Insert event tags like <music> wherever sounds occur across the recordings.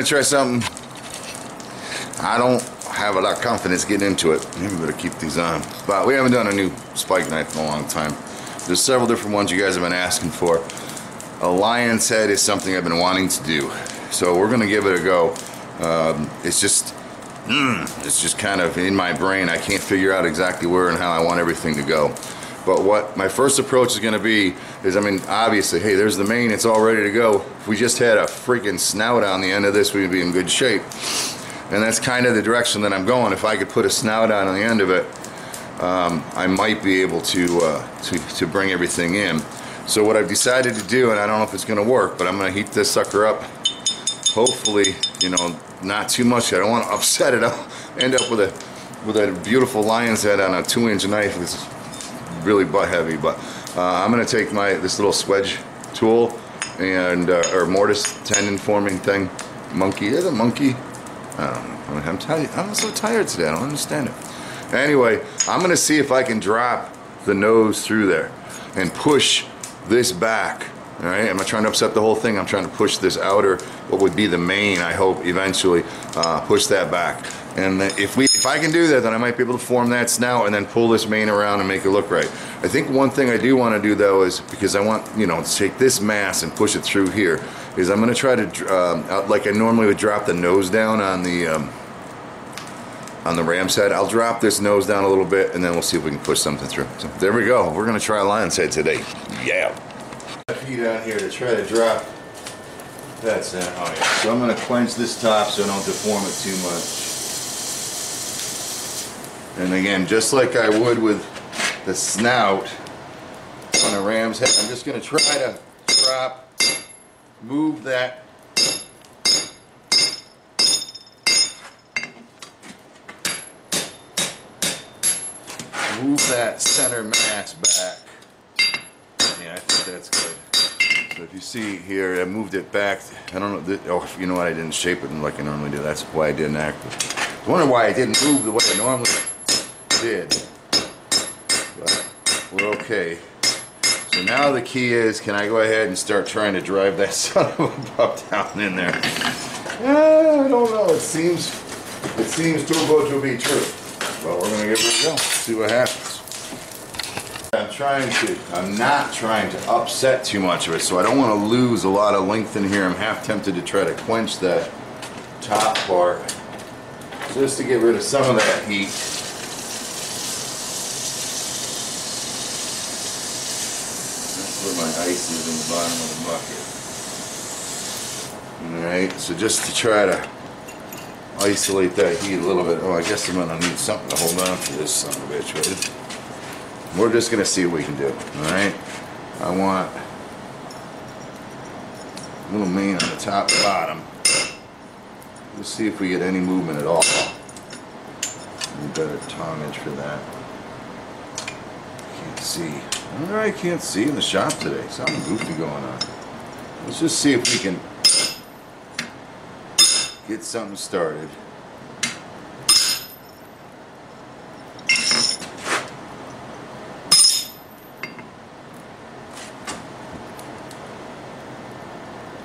Gonna try something. I don't have a lot of confidence getting into it. Maybe better keep these on. But we haven't done a new spike knife in a long time. There's several different ones you guys have been asking for. A lion's head is something I've been wanting to do. So we're gonna give it a go. Um, it's just, mm, it's just kind of in my brain. I can't figure out exactly where and how I want everything to go. But what my first approach is to be is, I mean, obviously, hey, there's the mane, it's all ready to go. If we just had a freaking snout on the end of this, we'd be in good shape. And that's kind of the direction that I'm going. If I could put a snout on the end of it, um, I might be able to, uh, to, to bring everything in. So what I've decided to do, and I don't know if it's going to work, but I'm going to heat this sucker up. Hopefully, you know, not too much. I don't want to <laughs> upset it. I'll end up with a with a beautiful lion's head on a two-inch knife. It's really butt heavy, but uh, I'm gonna take my this little swedge tool and uh, or mortise tenon forming thing. Monkey, is a monkey? I. I'm tired. I'm so tired today. I don't understand it. Anyway, I'm gonna see if I can drop the nose through there and push this back. All right, I'm not trying to upset the whole thing. I'm trying to push this outer, what would be the mane, I hope, eventually, uh, push that back. And if we, if I can do that, then I might be able to form that snout and then pull this mane around and make it look right. I think one thing I do want to do though is, because I want, you know, to take this mass and push it through here, is I'm going to try to, um, like I normally would drop the nose down on the, um, on the ram's head. I'll drop this nose down a little bit and then we'll see if we can push something through. So there we go. We're going to try a lion's head today. Yeah. Feet out here to try to drop that's it. Oh yeah. So I'm going to quench this top so I don't deform it too much. And again, just like I would with the snout on a ram's head, I'm just going to try to drop, move that move that center mass back. Yeah, I think that's good. So if you see here, I moved it back. I don't know. Oh, you know what? I didn't shape it like I normally do. That's why I didn't act. I wonder why I didn't move the way I normally did. But we're okay. So now the key is, can I go ahead and start trying to drive that <laughs> son of a pup down in there? Uh, I don't know. It seems, it seems too good to be true. But we're gonna give it a go. See what happens. I'm trying to, I'm not trying to upset too much of it, so I don't want to lose a lot of length in here. I'm half tempted to try to quench that top part just to get rid of some of that heat. where my ice is in the bottom of the bucket. Alright, so just to try to isolate that heat a little bit. Oh, I guess I'm gonna need something to hold on to this son of a bitch with. We're just gonna see what we can do. Alright? I want a little mane on the top and bottom. Let's see if we get any movement at all. Any better tonnage for that. Can't see. I can't see in the shop today. Something goofy going on. Let's just see if we can get something started.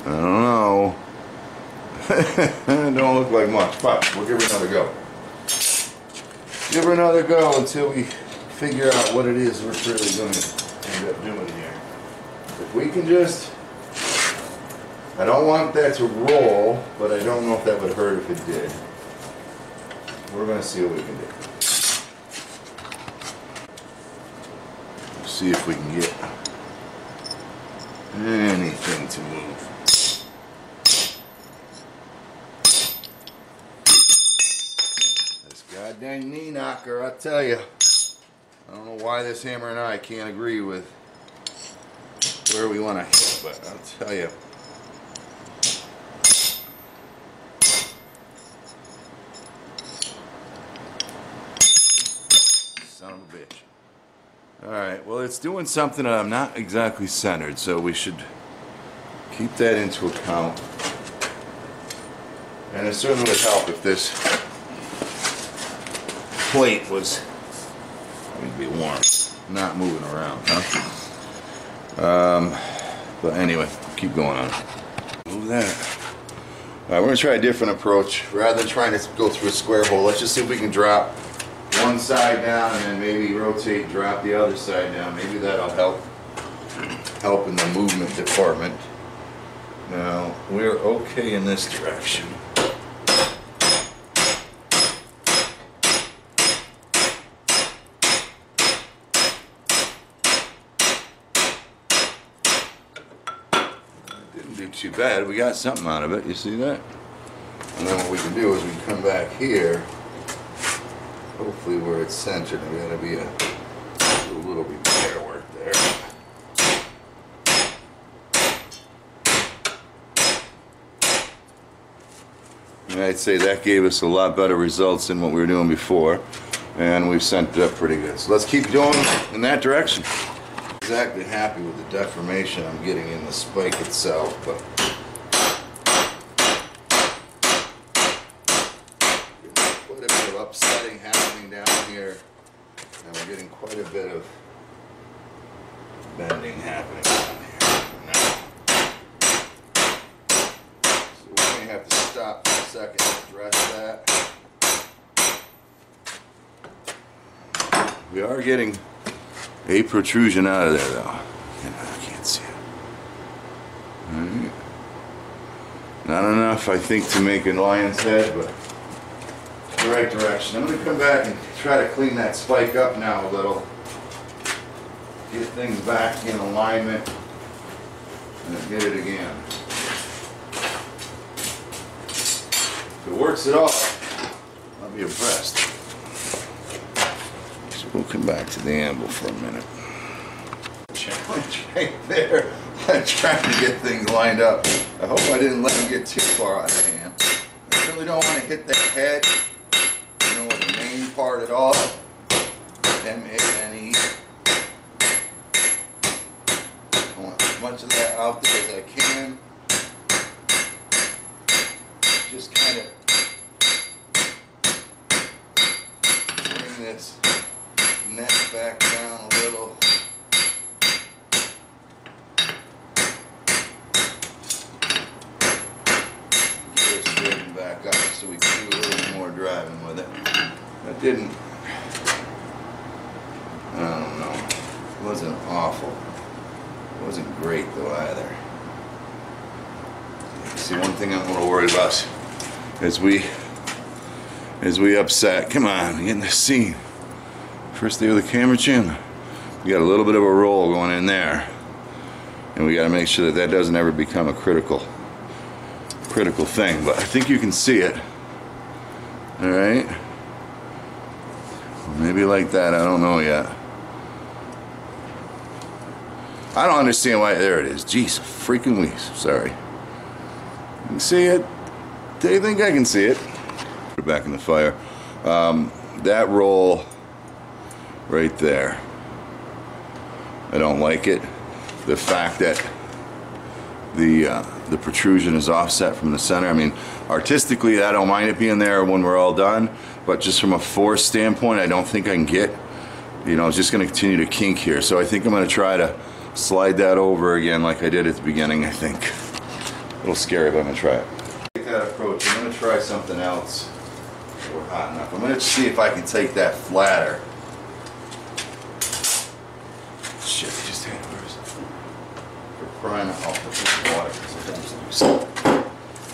I don't know. <laughs> don't look like much, but we'll give it another go. Give her another go until we figure out what it is we're really going to end up doing here. If we can just, I don't want that to roll, but I don't know if that would hurt if it did. We're going to see what we can do. See if we can get anything to move. This goddamn knee knocker, I tell you. I don't know why this hammer and I can't agree with where we want to hit, but I'll tell you. Son of a bitch. Alright, well it's doing something that I'm not exactly centered, so we should keep that into account. And it certainly would help if this plate was going to be warm, not moving around, huh? Um, but anyway, keep going on. Move that. All right, we're gonna try a different approach. Rather than trying to go through a square hole, let's just see if we can drop one side down and then maybe rotate, drop the other side down. Maybe that'll help, help in the movement department. Now, we're okay in this direction. Didn't do too bad. We got something out of it. You see that? And then what we can do is we can come back here. Hopefully where it's centered, we gotta be a, a little repair work there. And I'd say that gave us a lot better results than what we were doing before. And we've sent it up pretty good. So let's keep going in that direction. Exactly happy with the deformation I'm getting in the spike itself, but quite a bit of upsetting happening down here, and we're getting quite a bit of bending happening down here. So we may have to stop for a second to address that. We are getting a protrusion out of there though. I can't see it. Not enough, I think, to make a lion's head, but the right direction. I'm gonna come back and try to clean that spike up now a little. Get things back in alignment and get it again. If it works at all, I'll be impressed. We'll come back to the anvil for a minute. Challenge right there. I'm trying to get things lined up. I hope I didn't let him get too far out of hand. I really don't want to hit the head, you know, the mane part at all. M-A-N-E. I want as much of that out there as I can. Just kind of bring this neck back down a little. Back up so we can do a little more driving with it. That didn't, I don't know, it wasn't awful. It wasn't great though either. See, one thing I'm a little worried about is we, as we upset, come on, get in the scene. First day with the camera chin. We got a little bit of a roll going in there. And we got to make sure that that doesn't ever become a critical, critical thing. But I think you can see it. All right. Maybe like that. I don't know yet. I don't understand why. There it is. Jeez, freaking weeks. Sorry. You can see it. Do you think I can see it? Put it back in the fire. Um, that roll right there. I don't like it. The fact that the uh, the protrusion is offset from the center. I mean, artistically, I don't mind it being there when we're all done, but just from a force standpoint, I don't think I can get. You know, it's just going to continue to kink here. So I think I'm going to try to slide that over again like I did at the beginning. I think a little scary, but I'm to try it. Take that approach. I'm going to try something else. We're hot enough. I'm going to see if I can take that flatter. Shit, I just had hers.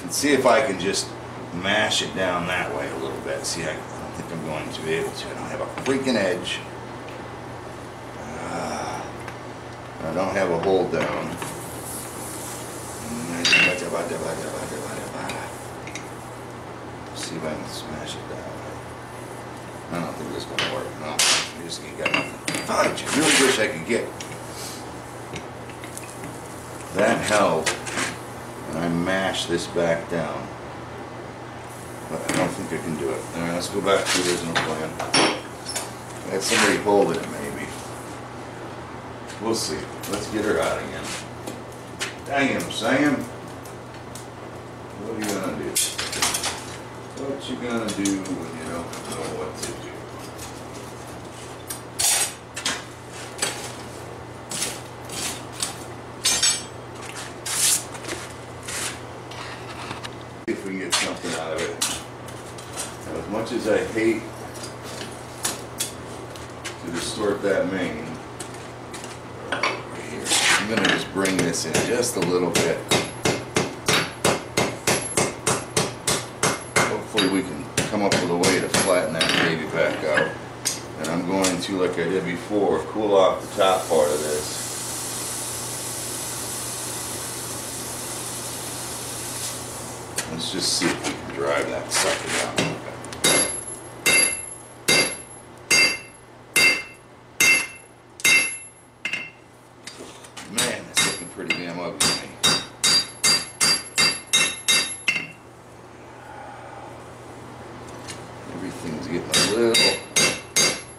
And see if I can just mash it down that way a little bit. See, I, don't think I'm going to be able to. I don't have a freaking edge. Ah, I don't have a hold down. See if I can smash it down. I don't think this is gonna work. No, I just ain't got nothing. I really wish I could get. That held, and I mashed this back down. But I don't think I can do it. All right, let's go back to the original plan. Let somebody hold it, maybe. We'll see. Let's get her out again. Damn, Sam. What are you gonna do? What you gonna do when you don't know what to do? if we can get something out of it. Now, as much as I to distort that mane, here, I'm gonna just bring this in just a little bit. Hopefully we can come up with a way to flatten that baby back out. And I'm going to, like I did before, cool off the top part of this. Let's just see if we can drive that sucker down a little bit. Man, it's looking pretty damn ugly to me. Everything's getting a little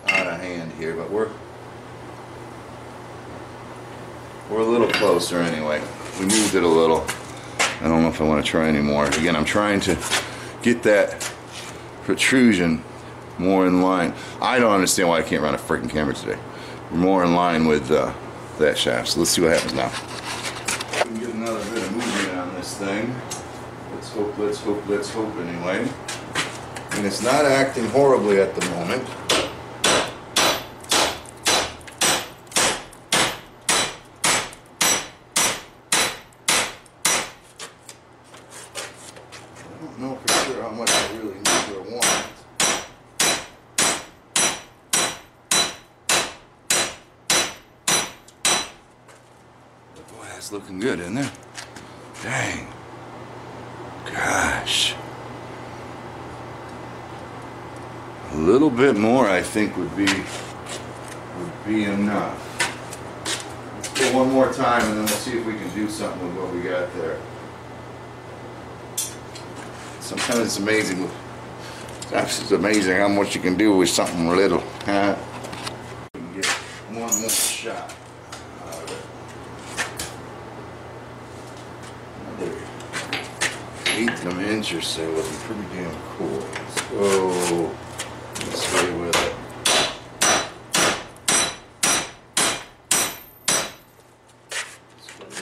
out of hand here, but we're we're a little closer anyway. We moved it a little. I don't know if I want to try anymore. Again, I'm trying to get that protrusion more in line. I don't understand why I can't run a freaking camera today. More in line with uh, that shaft. So let's see what happens now. Get another bit of movement on this thing. Let's hope, let's hope, let's hope anyway. And it's not acting horribly at the moment. I don't know for sure how much I really need or want. But boy, that's looking good, isn't it? Dang. Gosh. A little bit more, I think, would be would be enough. Let's go one more time, and then we'll see if we can do something with what we got there. Sometimes it's amazing. It's amazing how much you can do with something little. Huh? Get one more shot. Eighth of an inch or so would be pretty damn cool. Let's go this way with it. Let's go this way with it. Boy, I'll tell you, it sure does look like enough. Wish you weren't bending so much. I don't know, I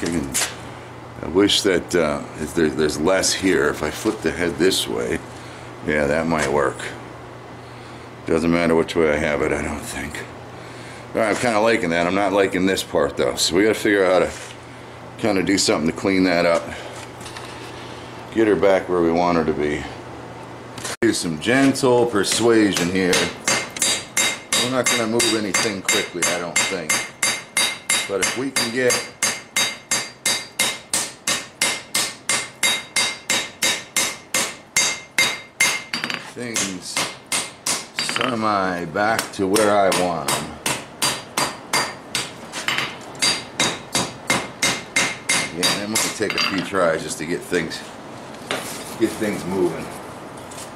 think I can. I wish that uh, there, there's less here. If I flip the head this way, yeah, that might work. Doesn't matter which way I have it, I don't think. All right, I'm kind of liking that. I'm not liking this part though, so we got to figure out how to kind of do something to clean that up. Get her back where we want her to be. Do some gentle persuasion here. We're not going to move anything quickly, I don't think. But if we can get things semi back to where I want them. Yeah, it might take a few tries just to get things get things moving.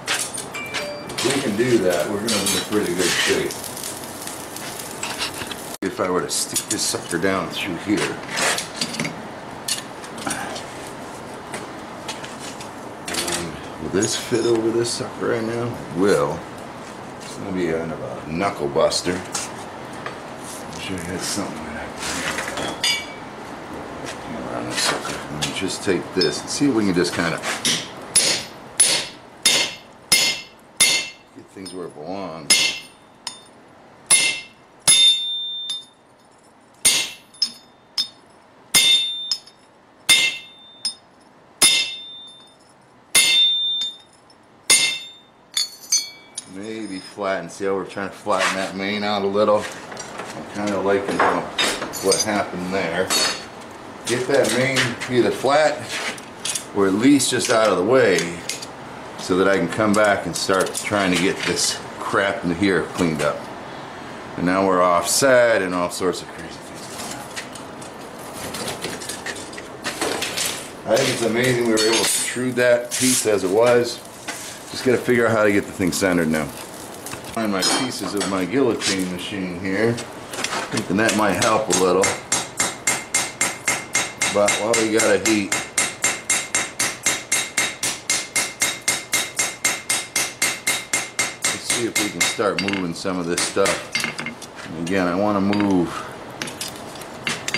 If we can do that, we're gonna be in pretty good shape. If I were to stick this sucker down through here. Will this fit over this sucker right now? Will. Gonna be kind of a knuckle buster. I'm sure you had something me just take this and see if we can just kind of get things where it belongs. Maybe flatten. See how we're trying to flatten that mane out a little? I'm kind of liking how, what happened there. Get that mane either flat or at least just out of the way so that I can come back and start trying to get this crap in here cleaned up. And now we're offset and all sorts of crazy things. I think it's amazing we were able to protrude that piece as it was. Just gotta figure out how to get the thing centered now. Find my pieces of my guillotine machine here. Thinking that might help a little. But while we got a heat, let's see if we can start moving some of this stuff. And again, I want to move,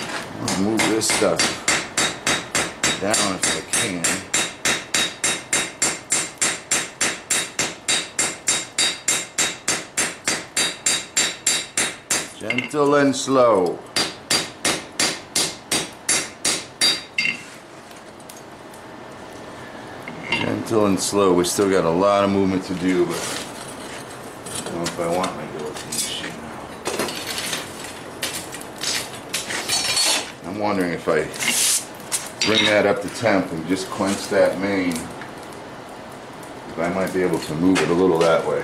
I wanna move this stuff down if I can. Gentle and slow. Gentle and slow. We still got a lot of movement to do, but I don't know if I want my guillotine machine now. I'm wondering if I bring that up to temp and just quench that mane, I might be able to move it a little that way.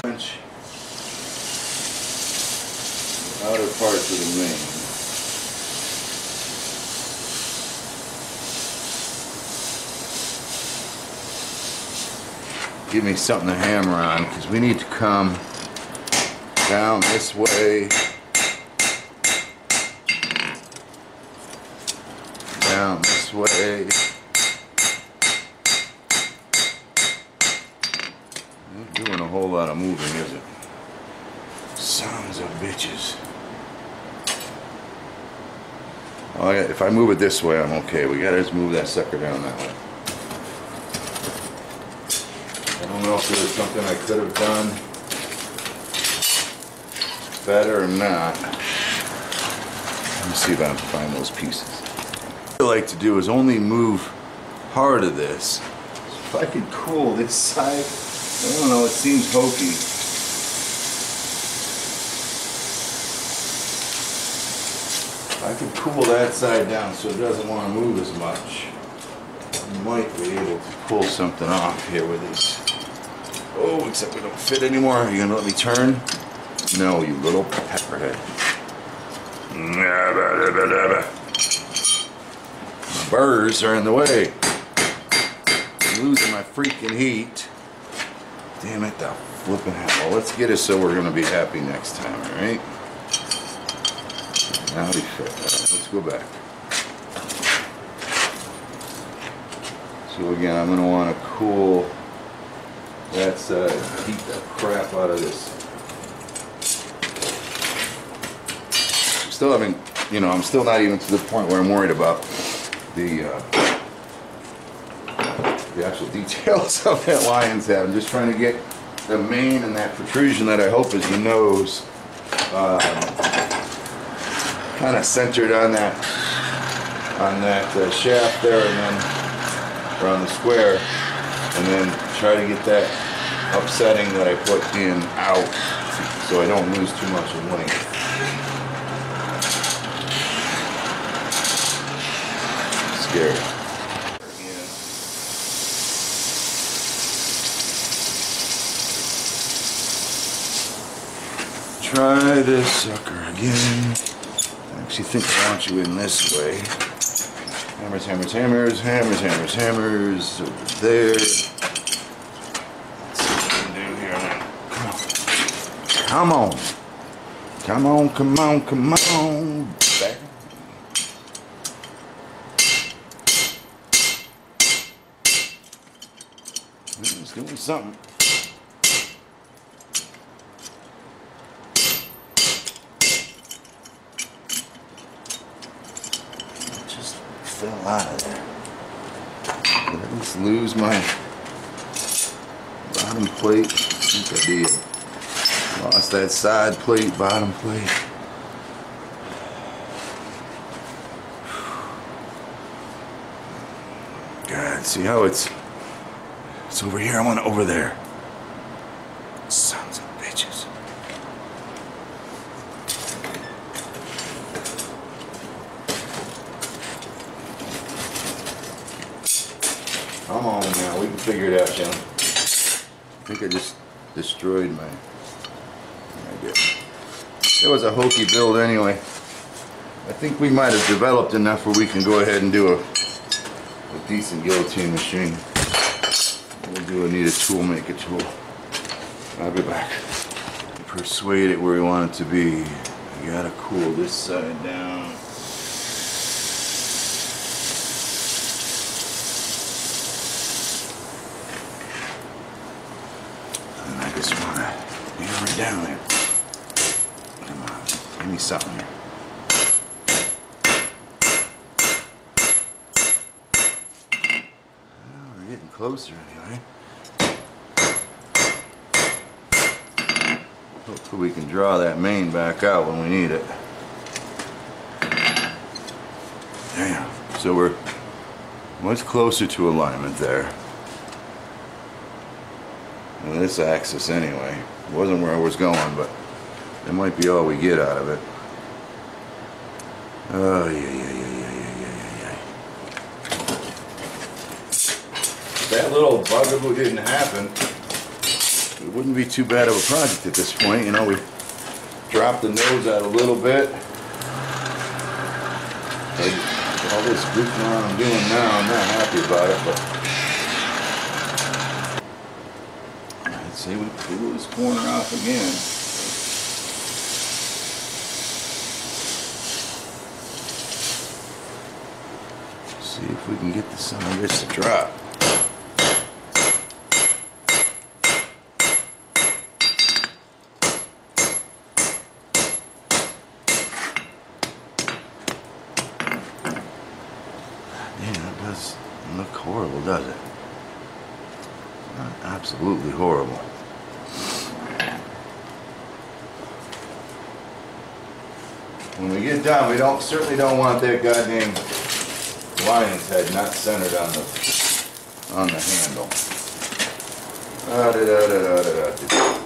Quench the outer parts of the mane. Give me something to hammer on because we need to come down this way. Down this way. Not doing a whole lot of moving, is it? Sons of bitches. Yeah, if I move it this way, I'm okay. We gotta just move that sucker down that way. I don't know if something I could have done better or not. Let me see if I can find those pieces. What I like to do is only move part of this. If I could cool this side, I don't know, it seems hokey. I could cool that side down so it doesn't want to move as much, I might be able to pull something off here with this. Oh, except we don't fit anymore. Are you gonna let me turn? No, you little pepperhead. My burrs are in the way. I'm losing my freaking heat. Damn it, the flipping hell. Let's get it so we're gonna be happy next time, alright? Now we fit. Let's go back. So again, I'm gonna wanna cool that side, heat the crap out of this. Still haven't, you know, I'm still not even to the point where I'm worried about the, uh, the actual <laughs> details of that lion's head. I'm just trying to get the mane and that protrusion that I hope is the nose, um, kind of centered on that, on that uh, shaft there and then around the square and then try to get that upsetting that I put in out so I don't lose too much length. Scary. Try this sucker again. I actually think I want you in this way. Hammers, hammers, hammers, hammers, hammers, hammers. Over there. Let's see what we can do here now. Come on. Come on, come on, come on. Back. It's doing something. Just fell out of there. Did I least lose my bottom plate? I think I did. Lost that side plate, bottom plate. God, see how it's it's over here, I want it over there. Sons of bitches. Come on now, we can figure it out, Jim. I think I just destroyed my. It was a hokey build anyway. I think we might have developed enough where we can go ahead and do a, a decent guillotine machine. We'll do a need a tool, make a tool. I'll be back. Persuade it where we want it to be. You gotta cool this side down. And I just wanna hammer it down there. Come on, give me something. Well, we're getting closer anyway. Hopefully we can draw that mane back out when we need it. Damn. So we're much closer to alignment there. On this axis anyway. Wasn't where I was going, but that might be all we get out of it. Oh, yeah, yeah, yeah, yeah, yeah, yeah. If that little bugaboo didn't happen, it wouldn't be too bad of a project at this point. You know, we dropped the nose out a little bit. Like, all this goofing around I'm doing now, I'm not happy about it, but I'd say we blew this corner off again. Of this to drop. Look horrible, does it? Not absolutely horrible. When we get done, we don't certainly don't want that goddamn lion's head not centered on the on the handle. Ah, da, da, da.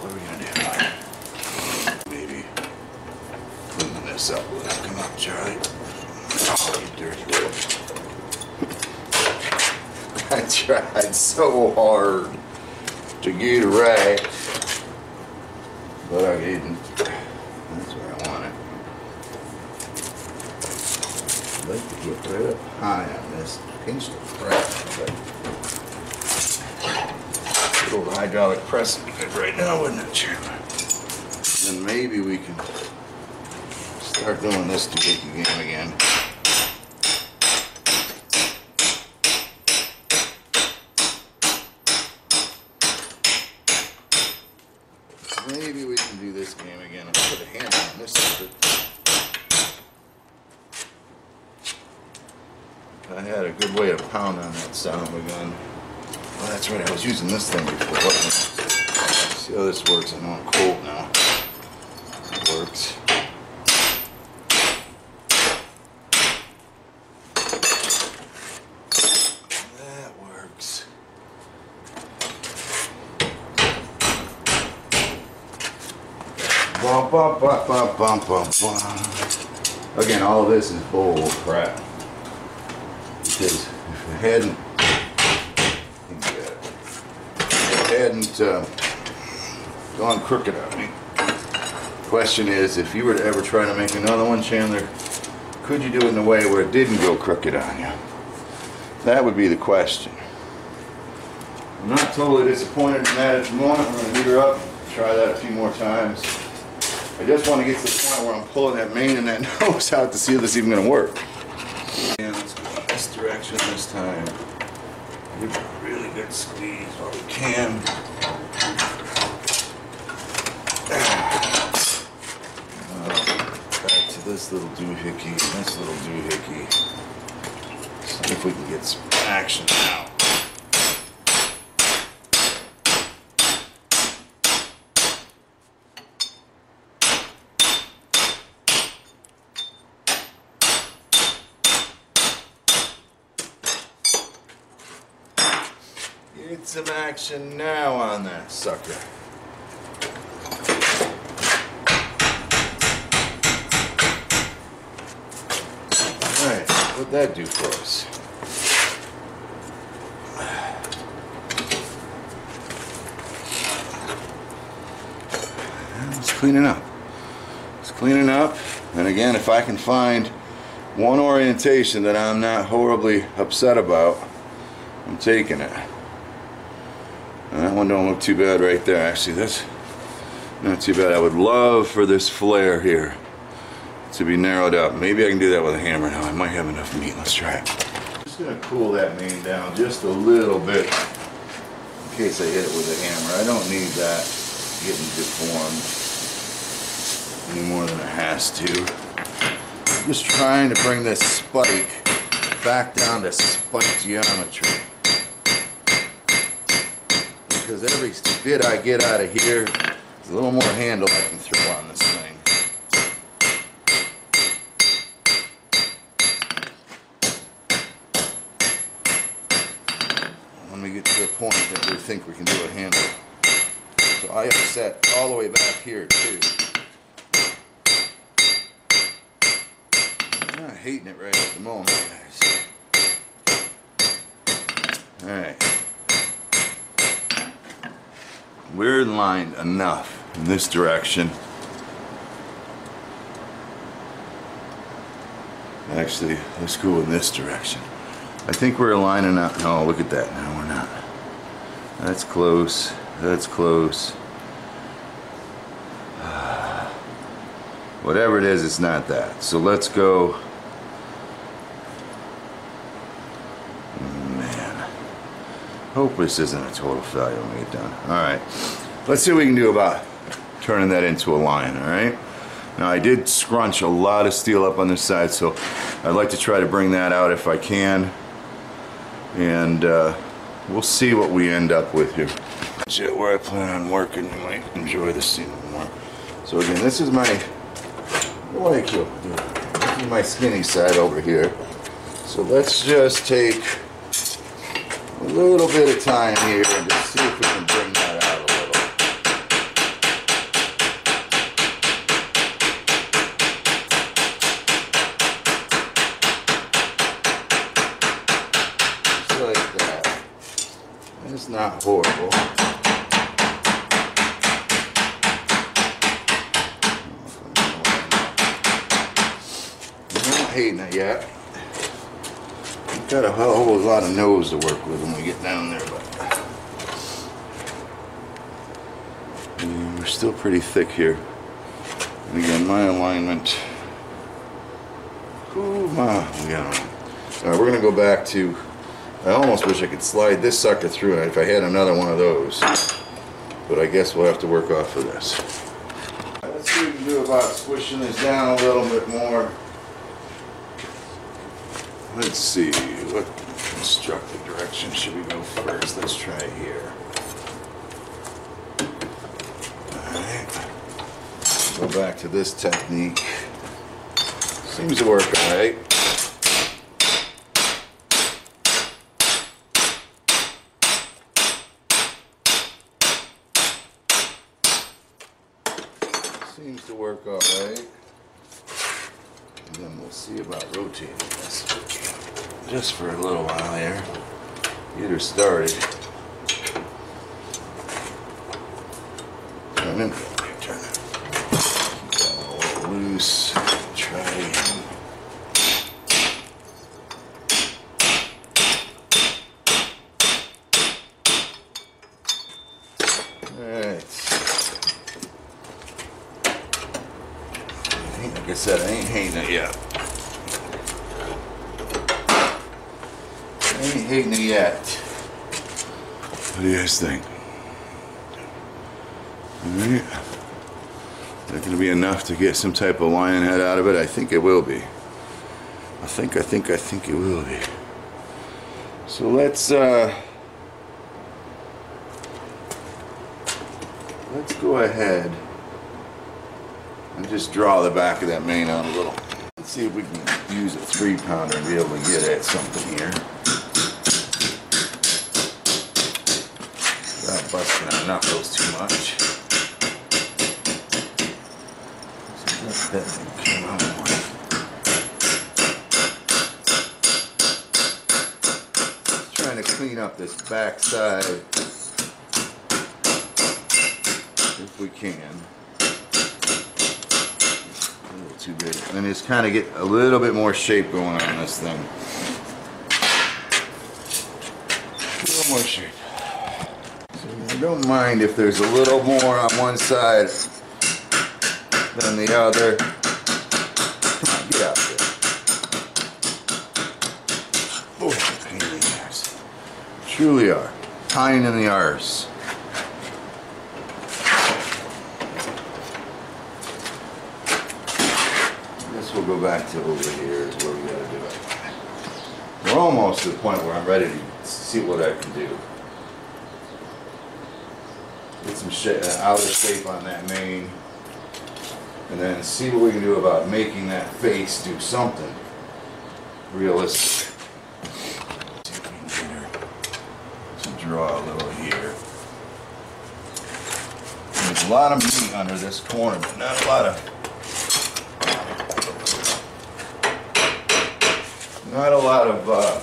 What are we gonna do? Maybe clean this up. Come on, Charlie. Oh, you dirty little. <laughs> I tried so hard to get it right, but I didn't. That's where I want it. I'd like to get right up high on the press, but good old hydraulic press right now, wouldn't it, Chairman? Then maybe we can start doing this doohickey game again. Maybe we can do this game again and put a handle on this sucker. I had a good way to pound on that Oh, that's right, I was using this thing before, See how this works, I know I'm cold now. It works. That works. Bum, bum, bum, bum, bum, bum, bum. Again, all this is bull crap. Because if it hadn't, if it hadn't uh, gone crooked on me, question is, if you were to ever try to make another one, Chandler, could you do it in a way where it didn't go crooked on you? That would be the question. I'm not totally disappointed in that at the moment. We're gonna heat her up, try that a few more times. I just want to get to the point where I'm pulling that mane and that <laughs> nose out to see if this even going to work. And let's go this direction this time. Good squeeze while we can. Uh, back to this little doohickey, this little doohickey. See if we can get some action out. Get some action now on that sucker. Alright, what'd that do for us? It's cleaning up. It's cleaning up. And again, if I can find one orientation that I'm not horribly upset about, I'm taking it. One don't look too bad right there. Actually, that's Not too bad. I would love for this flare here to be narrowed up. Maybe I can do that with a hammer now. I might have enough meat. Let's try it. Just gonna cool that mane down just a little bit in case I hit it with a hammer. I don't need that getting deformed any more than it has to. Just trying to bring this spike back down to spike geometry. Because every bit I get out of here is a little more handle I can throw on this thing. When we get to the point that we think we can do a handle. So I have set all the way back here too. I'm not hating it right at the moment, guys. Alright. We're lined enough in this direction. Actually, let's go in this direction. I think we're lining up. No, look at that. No, we're not. That's close. That's close. <sighs> Whatever it is, it's not that. So let's go. Hope this isn't a total failure when we get done. Alright. Let's see what we can do about turning that into a line, alright? Now I did scrunch a lot of steel up on this side, so I'd like to try to bring that out if I can. And uh, we'll see what we end up with here. Where I plan on working. You might enjoy the scene more. So again, this is my? This is my skinny side over here. So let's just take little bit of time here and just see if we can bring that out a little. Just like that. It's not horrible. I'm not hating it yet. Got a whole lot of nose to work with when we get down there, but we're still pretty thick here. And again, my alignment. Ooh, my, 'em. All right, we're gonna go back to. I almost wish I could slide this sucker through if I had another one of those. But I guess we'll have to work off of this. Let's see what we can do about squishing this down a little bit more. Let's see, what constructive direction should we go first? Let's try here. Alright. Go back to this technique. Seems to work alright. Seems to work alright. And then we'll see about rotating this just for a little while here. Get her started. Turn it, turn it. That a little loose. Try and Alright. Like I said, I ain't hating it yet. Yet. What do you guys think? Alright. Is that gonna be enough to get some type of lion head out of it? I think it will be. I think, I think, I think it will be. So let's, uh, let's go ahead and just draw the back of that mane out a little. Let's see if we can use a three pounder and be able to get at something here. Without our knuckles too much. Trying to clean up this back side if we can. A little too big. And just kind of get a little bit more shape going on this thing. A little more shape. Don't mind if there's a little more on one side than the other. Come on, get out there. Pain in the. Truly are. Pain in the arse. Guess we'll go back to over here is where we gotta do it. We're almost to the point where I'm ready to see what I can do. Shape, uh, outer shape on that mane. And then see what we can do about making that face do something realistic. To draw a little here. There's a lot of meat under this corner, but not a lot of not a lot of uh,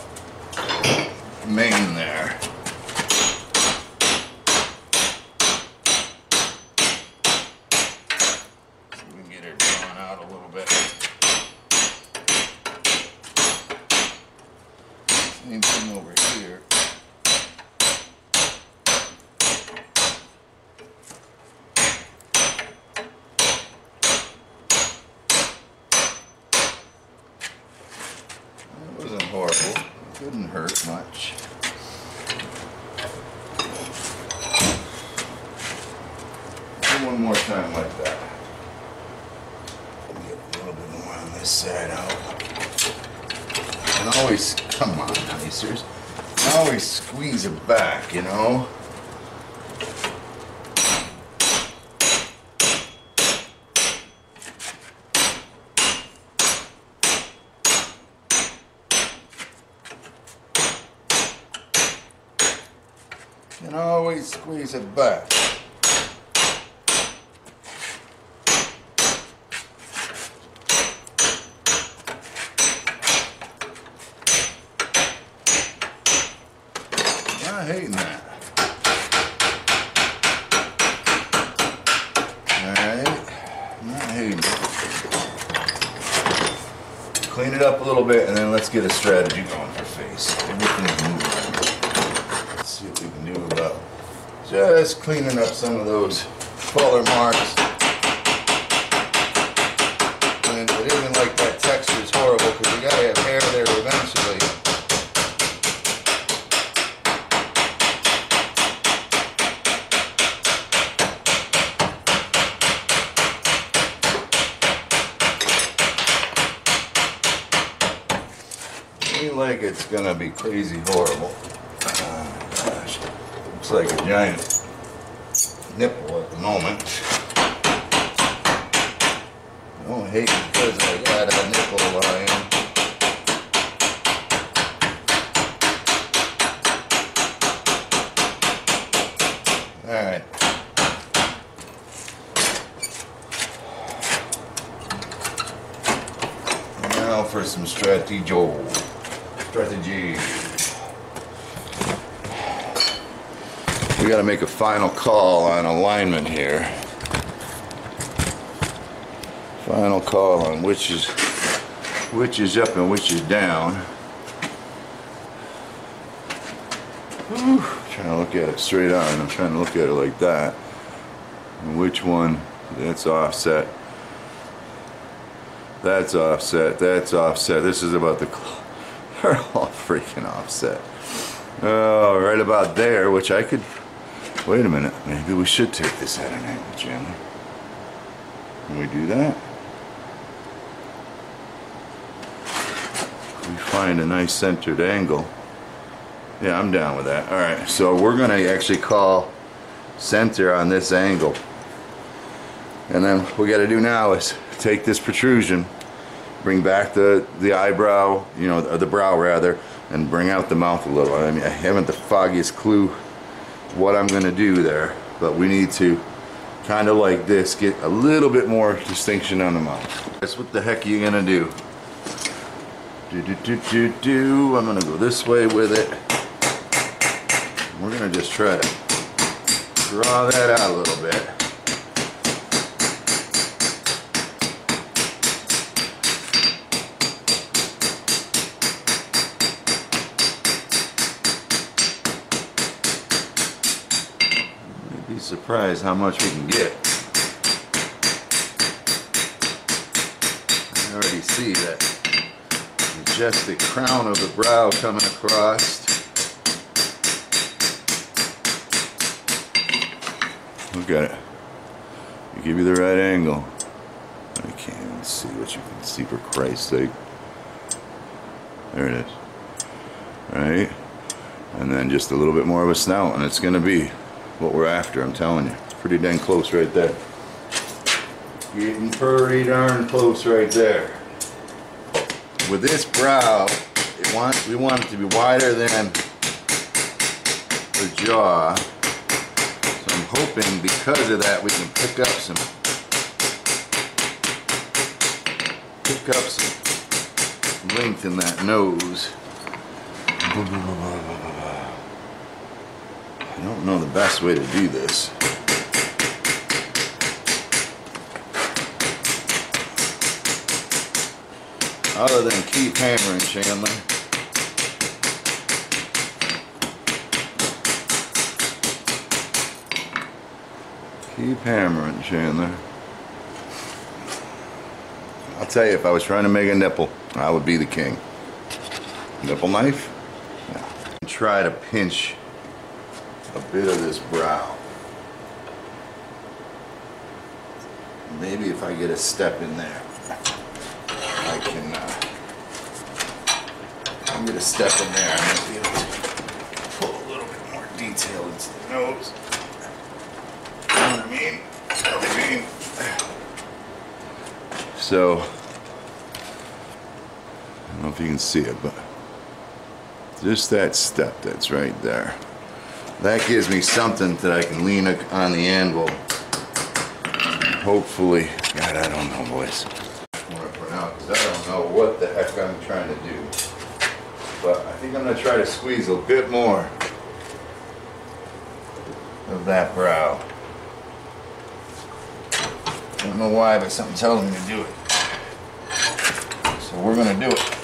mane there. See if we can get her drawn out a little bit. Same thing over here. It wasn't horrible. It didn't hurt much. Do one more time like that. Get a little bit more on this side out. And always, come on, honey, seriously. Always squeeze it back, you know? And always squeeze it back. Not hating that. Alright, not hating it. Clean it up a little bit and then let's get a strategy going for face. Everything's. Let's see what we can do about just cleaning up some of those fuller marks. And it isn't like that texture is horrible because you gotta have hair there eventually. Ain't like it's gonna be crazy horrible. Oh, gosh. Looks like a giant nipple at the moment. I don't hate because I got a nipple line. Alright. Now for some strategy. Strategy. We got to make a final call on alignment here. Final call on which is which is up and which is down. Whew. Trying to look at it straight on. I'm trying to look at it like that. And which one? That's offset. That's offset. That's offset. This is about the. They're <laughs> all freaking offset. Oh, right about there, which I could. Wait a minute. Maybe we should take this at an angle, Jim. Can we do that? We find a nice centered angle. Yeah, I'm down with that. All right, so we're gonna actually call center on this angle. And then what we gotta do now is take this protrusion, bring back the, the eyebrow, you know, the brow rather, and bring out the mouth a little. I mean, I haven't the foggiest clue what I'm gonna do there, but we need to kind of like this, get a little bit more distinction on the mouth. That's what the heck are you gonna do? Do, do, do, do, do. I'm gonna go this way with it. We're gonna just try to draw that out a little bit. Surprised how much we can get. I already see that majestic crown of the brow coming across. Look at it. You give you the right angle. I can't even see what you can see for Christ's sake. There it is. Right? And then just a little bit more of a snout and it's gonna be what we're after, I'm telling you. Pretty dang close right there. Getting pretty darn close right there. With this brow, want, we want it to be wider than the jaw. So I'm hoping because of that we can pick up some pick up some length in that nose. <laughs> I don't know the best way to do this. Other than keep hammering, Chandler. Keep hammering, Chandler. I'll tell you, if I was trying to make a nipple, I would be the king. Nipple knife? Yeah. Try to pinch bit of this brow. Maybe if I get a step in there, I can uh, I'm going to step in there. I might be able to pull a little bit more detail into the nose. You know what I mean? You know what I mean? So, I don't know if you can see it, but just that step that's right there. That gives me something that I can lean on the anvil. Hopefully, God, I don't know, boys. I don't know what the heck I'm trying to do. But I think I'm gonna try to squeeze a bit more of that brow. I don't know why, but something tells me to do it. So we're gonna do it.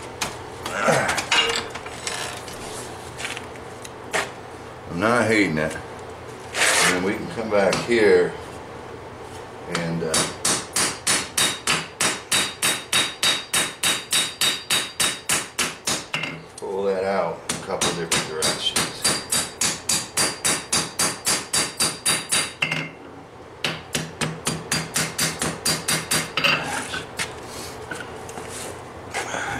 Not hating it. And then we can come back here and uh, pull that out a couple different directions.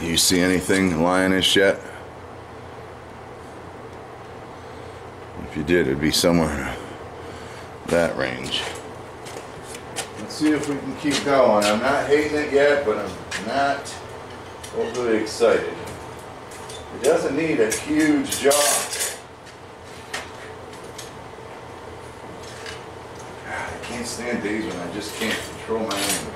You see anything lionish yet? If you did, it'd be somewhere that range. Let's see if we can keep going. I'm not hating it yet, but I'm not overly excited. It doesn't need a huge I can't stand days when I just can't control my anger.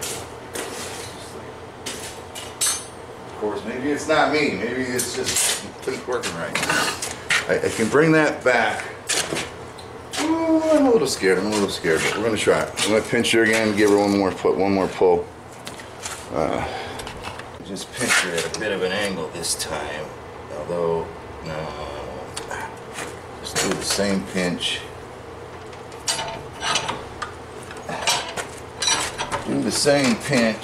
Of course, maybe it's not me. Maybe it's just things working right. I, I can bring that back. Little scared. I'm a little scared, but we're gonna try it. I'm gonna pinch her again. Give her one more put one more pull. Uh, just pinch her at a bit of an angle this time. Although, no, just do the same pinch. Do the same pinch.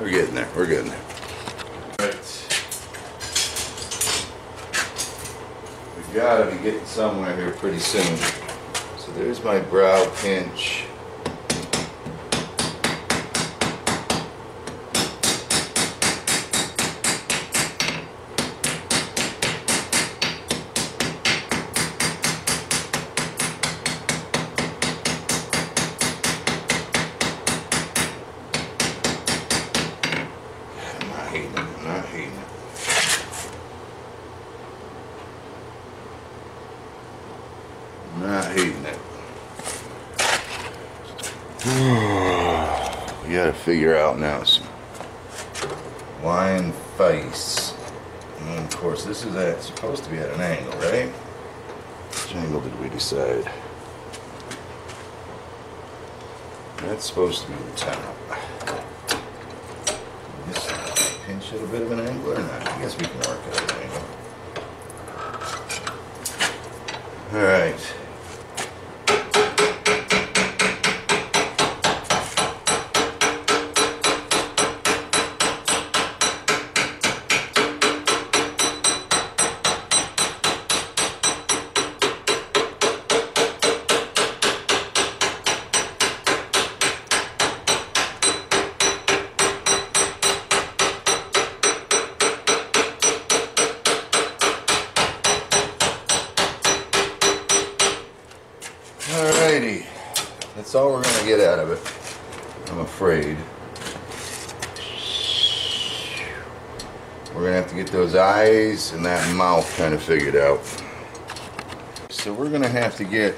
We're getting there. We're getting there. Right. We gotta be getting somewhere here pretty soon. So there's my brow pinch. That's supposed to be the top. This pinch at a bit of an angle or not? I guess we can work it at an angle. Alright. Kind of figured out. So we're gonna have to get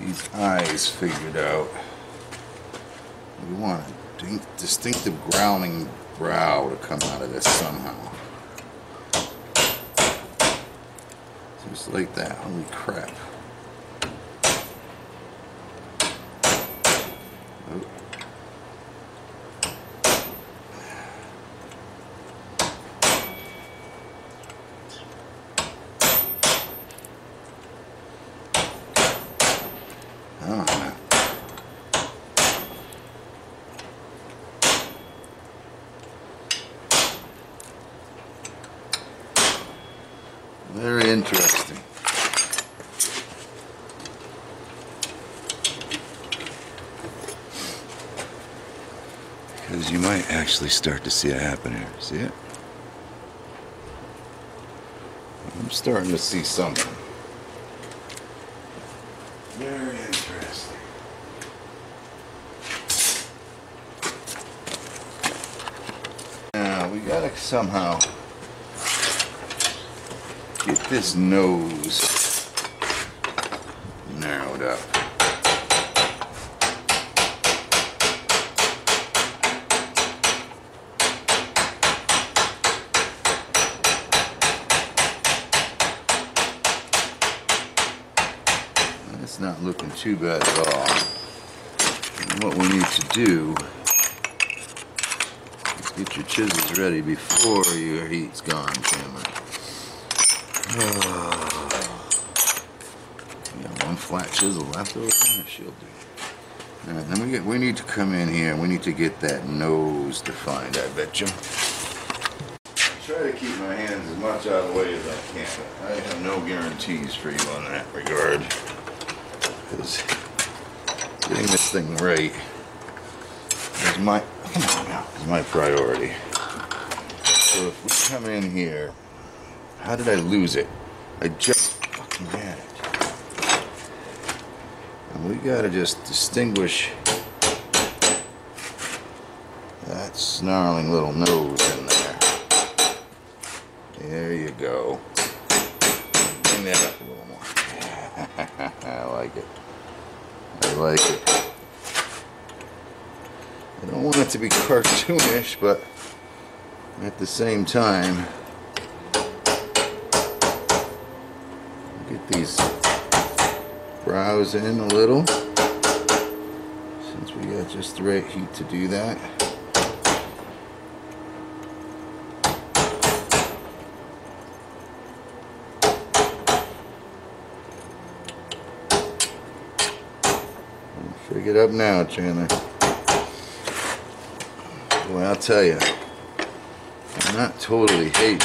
these eyes figured out. We want a distinctive growling brow to come out of this somehow. Just like that. Holy crap. Oh. Oh, Very interesting. Because you might actually start to see it happen here. See it? I'm starting to see something. Very interesting. Now, we gotta somehow get this nose narrowed up. That's too bad at all. And what we need to do is get your chisels ready before your heat's gone, Chandler. We got one flat chisel left over there. She'll do. All right, then we get. We need to come in here. We need to get that nose defined. I bet you. Try to keep my hands as much out of the way as I can. I have no guarantees for you on that regard. Because getting this thing right is my is my priority. So if we come in here, how did I lose it? I just fucking had it. And we gotta just distinguish that snarling little nose in there. There you go. Bring that up a little more. <laughs> I like it. I like it. I don't want it to be <laughs> cartoonish, but at the same time, get these brows in a little. Since we got just the right heat to do that. It up now, Chandler. Boy, I'll tell you, I'm not totally hating.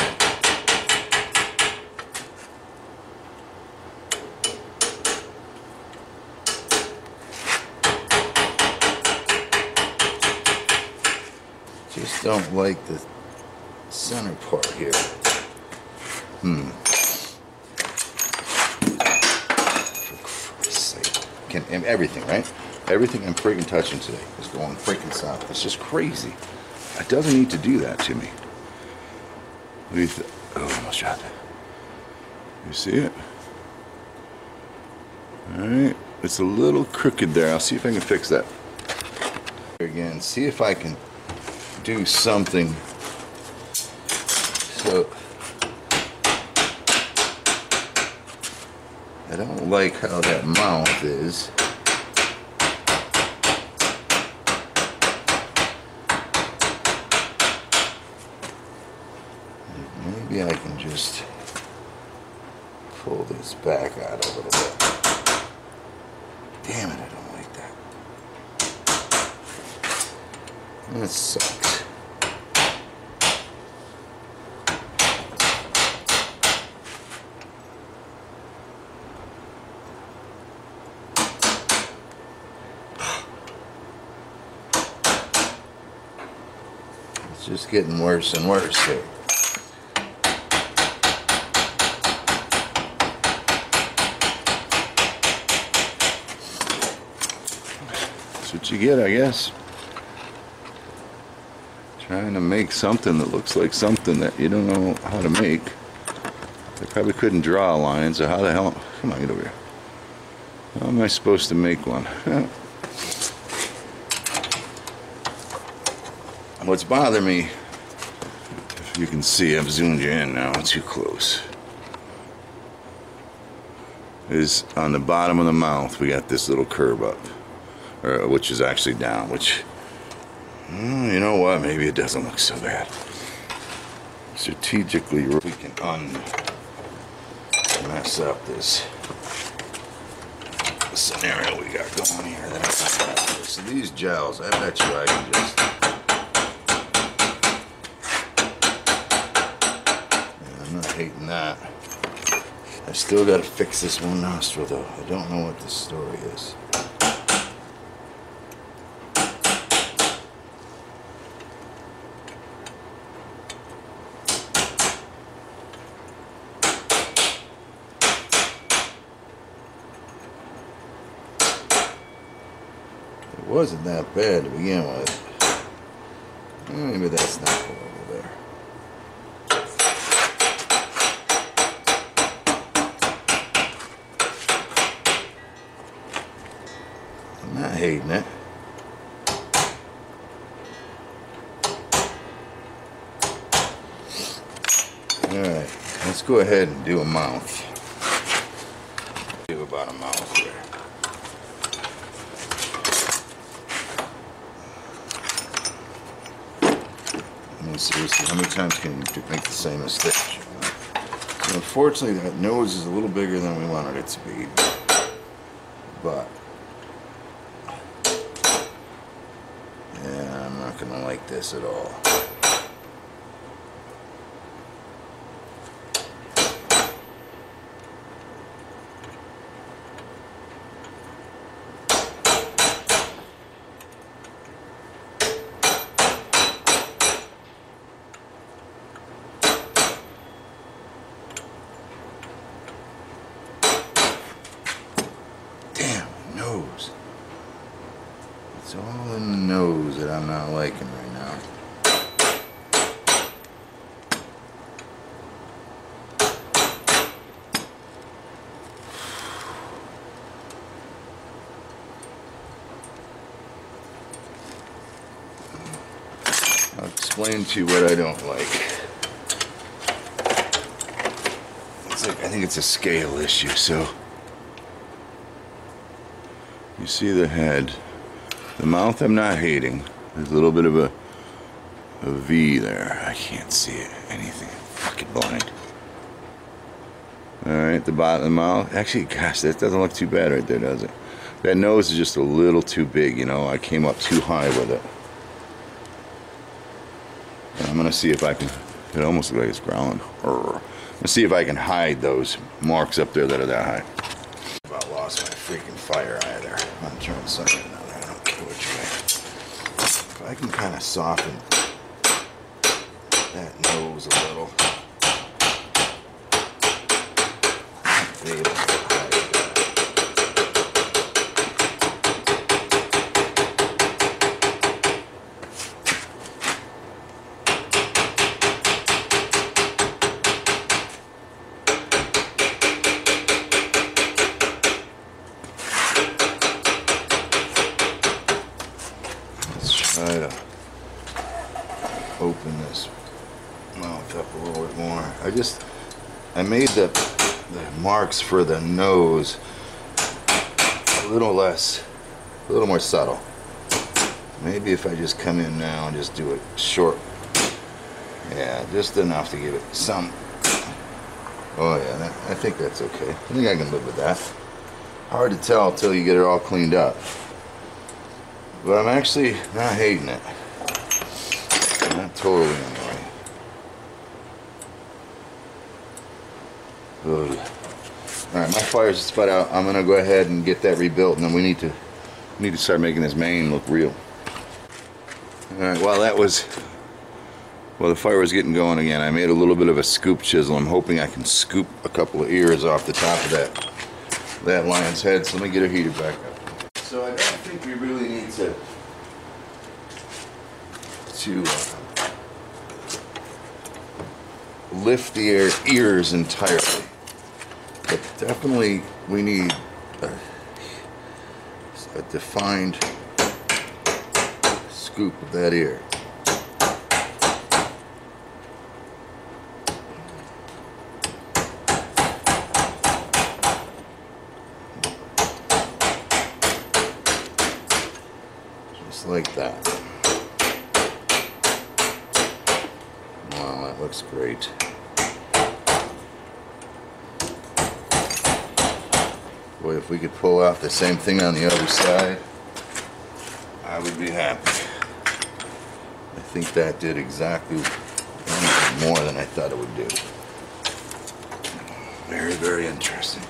Just don't like the center part here. Hmm. For Christ's sake. Can, everything, right? Everything I'm freaking touching today is going freaking south. It's just crazy. It doesn't need to do that to me. Think? Oh, almost shot that. You see it? Alright. It's a little crooked there. I'll see if I can fix that. Again, see if I can do something so I don't like how that mouth is. I can just pull this back out a little bit. Damn it, I don't like that. That sucks. It's just getting worse and worse here. You get, I guess. Trying to make something that looks like something that you don't know how to make. They probably couldn't draw a line, so how the hell? Come on, get over here. How am I supposed to make one? <laughs> What's bothering me, if you can see, I've zoomed you in now, too close, is on the bottom of the mouth, we got this little curve up, or, which is actually down, which, mm, you know what, maybe it doesn't look so bad. Strategically, we can un mess up this scenario we got going here. So these gels, I bet you I can just I'm not hating that. I still gotta fix this one nostril though. I don't know what the story is. It wasn't that bad to begin with. Maybe that's not horrible there. I'm not hating it. Alright, let's go ahead and do a mouth. Do about a mouth here. Seriously, how many times can you make the same mistake? Unfortunately, that nose is a little bigger than we wanted it to be. But Yeah, I'm not gonna like this at all. Damn, nose. It's all in the nose that I'm not liking right now. I'll explain to you what I don't like. Like, I think it's a scale issue, so. You see the head. The mouth I'm not hating. There's a little bit of a, a V there. I can't see it. Anything. I'm fucking blind. Alright, the bottom of the mouth. Actually, gosh, that doesn't look too bad right there, does it? That nose is just a little too big, you know. I came up too high with it. And I'm gonna see if I can. It almost looks like it's growling. Let's see if I can hide those marks up there that are that high. About lost my freaking fire eye there. I'm trying something another. I don't care which way. If I can kind of soften that nose a little. I'll be able to hide that. Let's try to open this mouth up a little bit more. I just, I made the, for the nose a little less, a little more subtle. Maybe if I just come in now and just do it short, Yeah, just enough to give it some. Oh yeah, that, I think that's okay. I think I can live with that. Hard to tell until you get it all cleaned up. But I'm actually not hating it. Not totally anyway. Ugh. All right, my fire's just about out. I'm gonna go ahead and get that rebuilt, and then we need to we need to start making this mane look real. All right, well that was well the fire was getting going again. I made a little bit of a scoop chisel. I'm hoping I can scoop a couple of ears off the top of that that lion's head. So let me get a heater back up. So I don't think we really need to to uh, lift the ears entirely. Definitely we need a, a defined scoop of that ear. Just like that. Wow, that looks great. If we could pull out the same thing on the other side, I would be happy. I think that did exactly more than I thought it would do. Very, very interesting.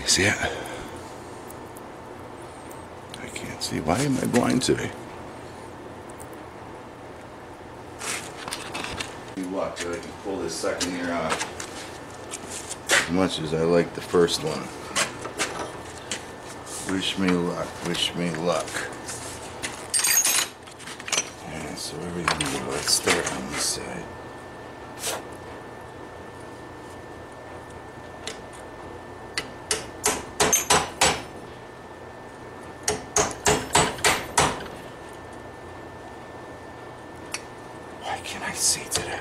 You see it? I can't see. Why am I blind today? You that I can pull this second ear out. As much as I like the first one. Wish me luck, wish me luck. Yeah, so where are we gonna go? Let's start on this side. Why can't I see today?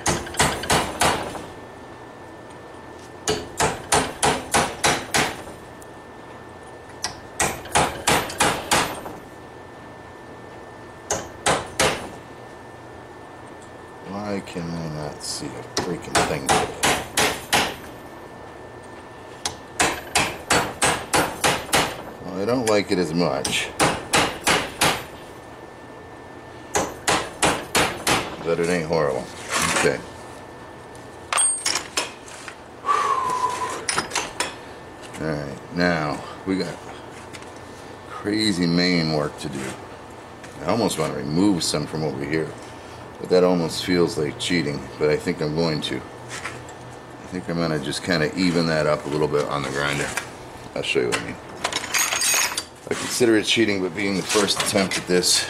Why can I not see a freaking thing today? Well, I don't like it as much. But it ain't horrible. Okay. Alright, now we got crazy mane work to do. I almost want to remove some from over here. But that almost feels like cheating, but I think I'm going to. I think I'm gonna just kind of even that up a little bit on the grinder. I'll show you what I mean. I consider it cheating, but being the first attempt at this,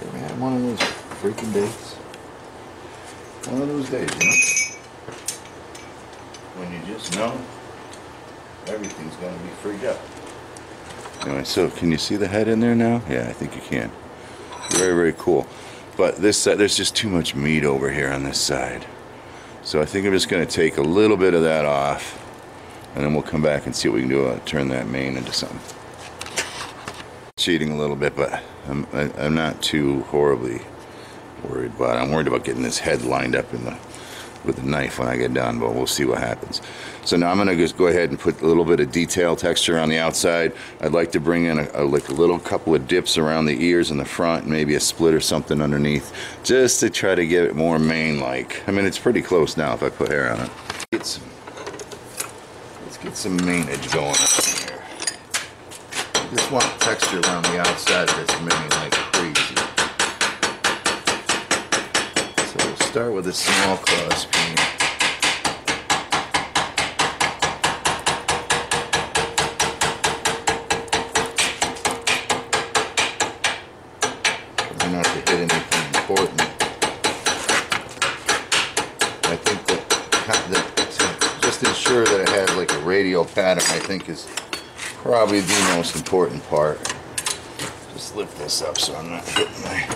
ever had one of those freaking days? One of those days, you know? When you just know everything's gonna be freed up. Anyway, so can you see the head in there now? Yeah, I think you can. Very, very cool. But this side, there's just too much meat over here on this side. So I think I'm just gonna take a little bit of that off and then we'll come back and see what we can do to turn that mane into something. Cheating a little bit, but I'm, I, I'm not too horribly worried about. I'm worried about getting this head lined up in the with the knife when I get done, but we'll see what happens. So now I'm gonna just go ahead and put a little bit of detail texture on the outside. I'd like to bring in a, a, like a little couple of dips around the ears in the front, maybe a split or something underneath, just to try to get it more mane-like. I mean, it's pretty close now if I put hair on it. Get some, let's get some maneage going on here. Just want texture around the outside of this mane like crazy. So we'll start with a small clasp paint. Try not to hit anything important. I think that, that to just ensure that it has like a radial pattern, I think is probably the most important part. Just lift this up so I'm not hitting my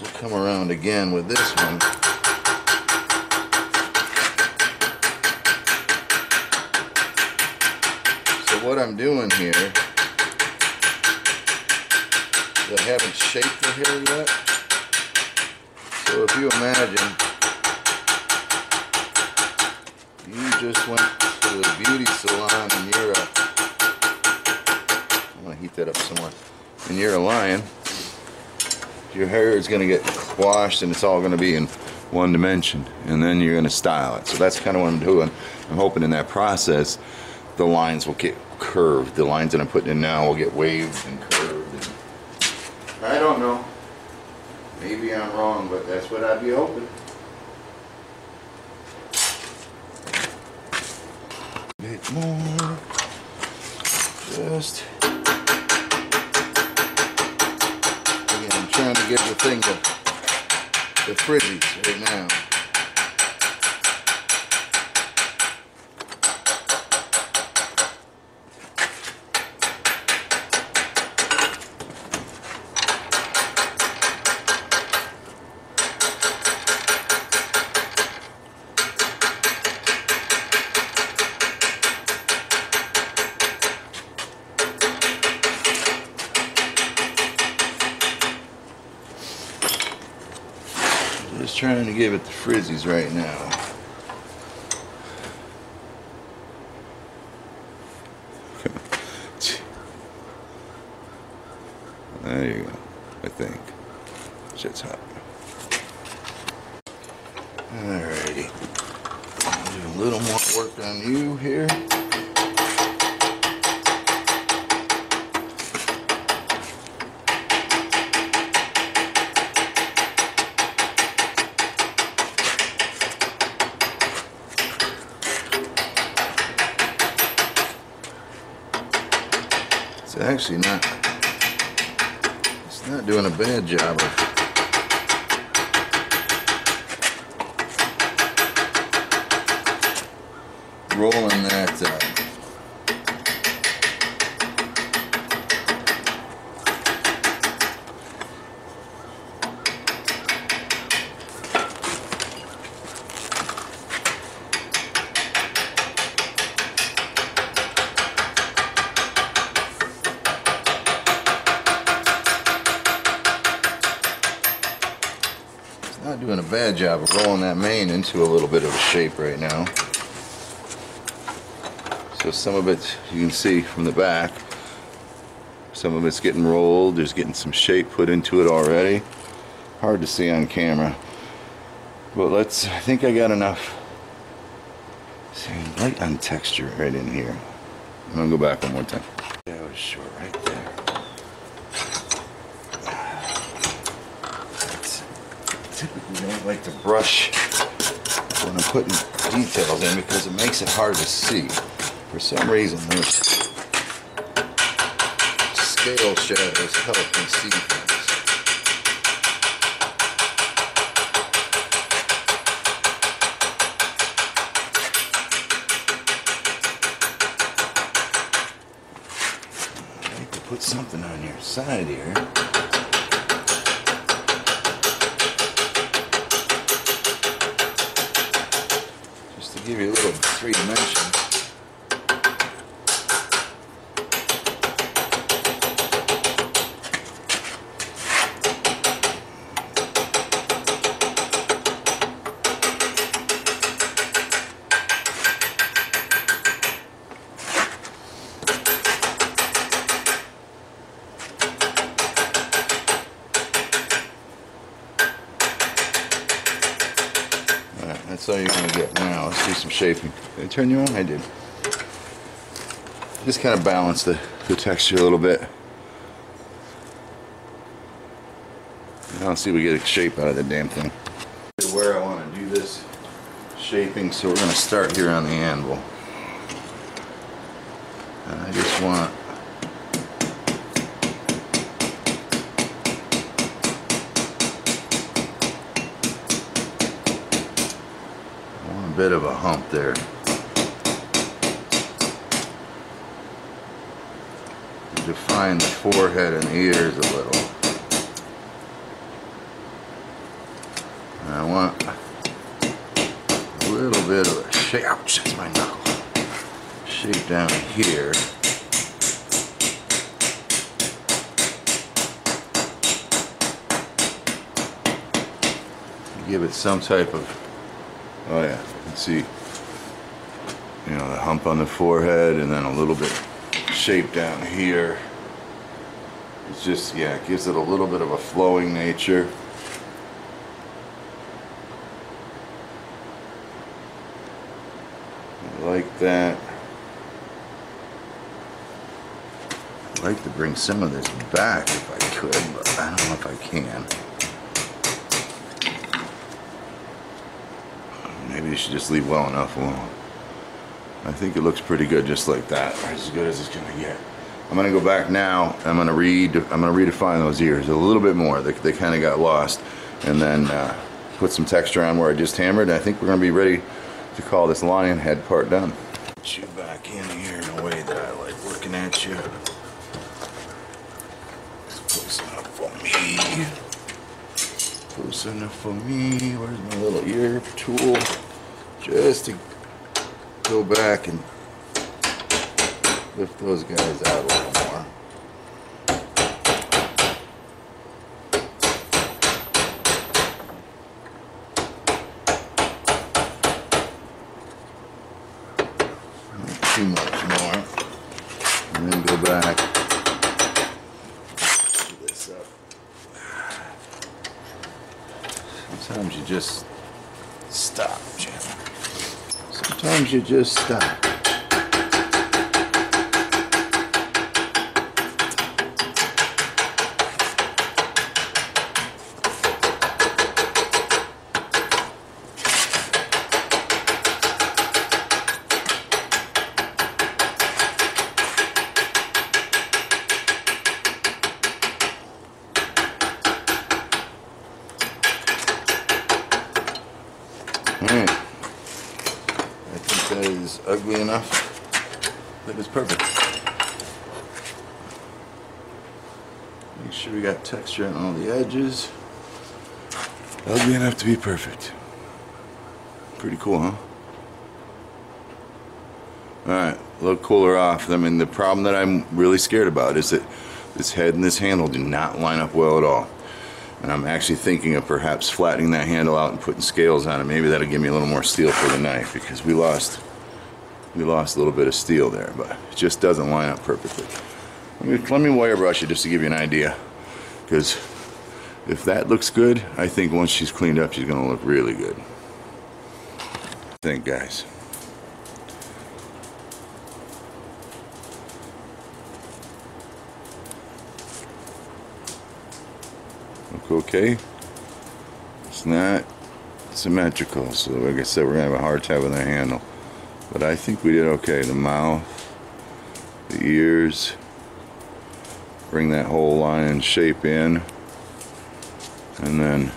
We'll come around again with this one. So what I'm doing here, I haven't shaped the hair yet. So if you imagine you just went to the beauty salon and you're a I'm gonna heat that up some more. And you're a lion, your hair is gonna get washed and it's all gonna be in one dimension and then you're gonna style it. So that's kind of what I'm doing. I'm hoping in that process the lines will get curved. The lines that I'm putting in now will get waved and curved. And I don't know. Maybe I'm wrong, but that's what I'd be hoping. More. Just. Again, I'm trying to give the thing the, the frizzies right now. Just trying to give it the frizzies right now. There you go. I think. Shit's hot. Alrighty. Do a little more work on you here. It's actually not. It's not doing a bad job of. Rolling that. Uh, it's not job of rolling that mane into a little bit of a shape right now. So some of it you can see from the back. Some of it's getting rolled. There's getting some shape put into it already. Hard to see on camera. But let's, I think I got enough. See, light on texture right in here. I'm gonna go back one more time. That was short right there. It's- Typically don't like to brush when I'm putting details in because it makes it hard to see. For some reason, those scale shadows help me see things. Put something on your side here. Give you a little three dimension. Alright, that's all you're gonna get now. Let's do some shaping. Did I turn you on? I did. Just kind of balance the, the texture a little bit. Now let's see we get a shape out of the damn thing. Where I want to do this shaping, so we're gonna start here on the anvil. And I just want I want a bit of a hump there. Define the forehead and the ears a little. And I want a little bit of a shape. Ouch, that's my knuckle. Shape down here. give it some type of, oh yeah, let's see, you know, the hump on the forehead and then a little bit shape down here. It's just, yeah, it gives it a little bit of a flowing nature. I like that. I'd like to bring some of this back if I could, but I don't know if I can. Maybe should just leave well enough alone. I think it looks pretty good just like that, as good as it's gonna get. I'm gonna go back now. I'm gonna read. I'm gonna redefine those ears a little bit more. They, they kind of got lost, and then uh, put some texture on where I just hammered. And I think we're gonna be ready to call this lion head part done. Put you back in here in a way that I like looking at you. Close enough for me. Close enough for me. Where's my little ear tool? Just to go back and lift those guys out a little more. Not too much more. And then go back. Do this up. Sometimes you just stop, Jim. You just stop. Alright. I think that is ugly enough. That is perfect. Make sure we got texture on all the edges. Ugly enough to be perfect. Pretty cool, huh? Alright, a little cooler off. I mean, the problem that I'm really scared about is that this head and this handle do not line up well at all. And I'm actually thinking of perhaps flattening that handle out and putting scales on it. Maybe that'll give me a little more steel for the knife because we lost we lost a little bit of steel there, but it just doesn't line up perfectly. Let me, let me wire brush it just to give you an idea. Because if that looks good, I think once she's cleaned up, she's gonna look really good. I think, guys. Look okay. It's not symmetrical, so like I said, we're gonna have a hard time with the handle. But I think we did okay. The mouth, the ears, bring that whole line and shape in, and then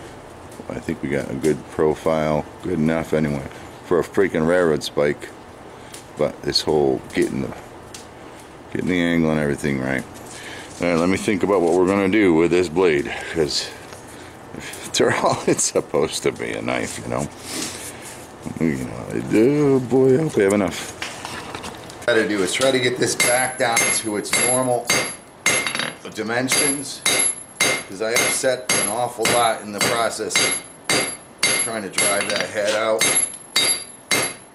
I think we got a good profile, good enough anyway for a freaking railroad spike. But this whole getting the getting the angle and everything right. All right, let me think about what we're gonna do with this blade, because after <laughs> all, <laughs> it's supposed to be a knife, you know. You know, oh boy, I hope we have enough. Try to do is try to get this back down to its normal dimensions, because I upset an awful lot in the process of trying to drive that head out.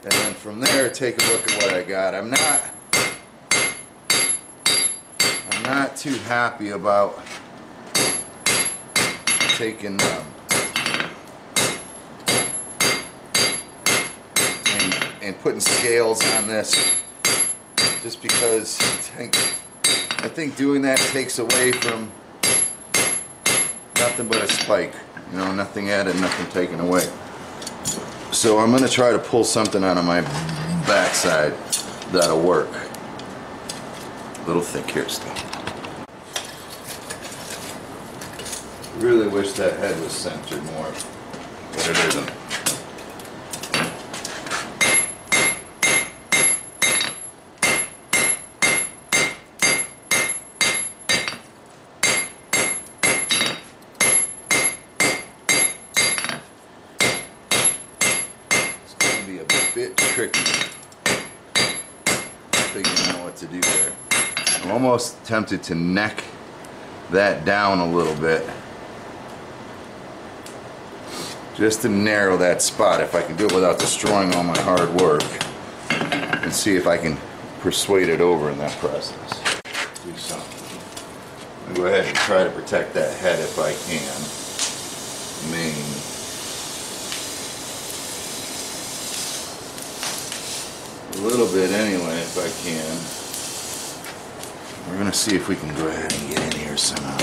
And then from there, take a look at what I got. I'm not I'm not too happy about taking um, and, and putting scales on this just because I think doing that takes away from nothing but a spike you know nothing added nothing taken away. So I'm gonna try to pull something out of my backside that'll work. A little thick here still. Really wish that head was centered more, but it isn't. It's going to be a bit tricky figuring out what to do there. I'm almost tempted to neck that down a little bit just to narrow that spot if I can do it without destroying all my hard work and see if I can persuade it over in that process. Do something. Go ahead and try to protect that head if I can. Mane. A little bit anyway if I can. We're gonna see if we can go ahead and get in here somehow.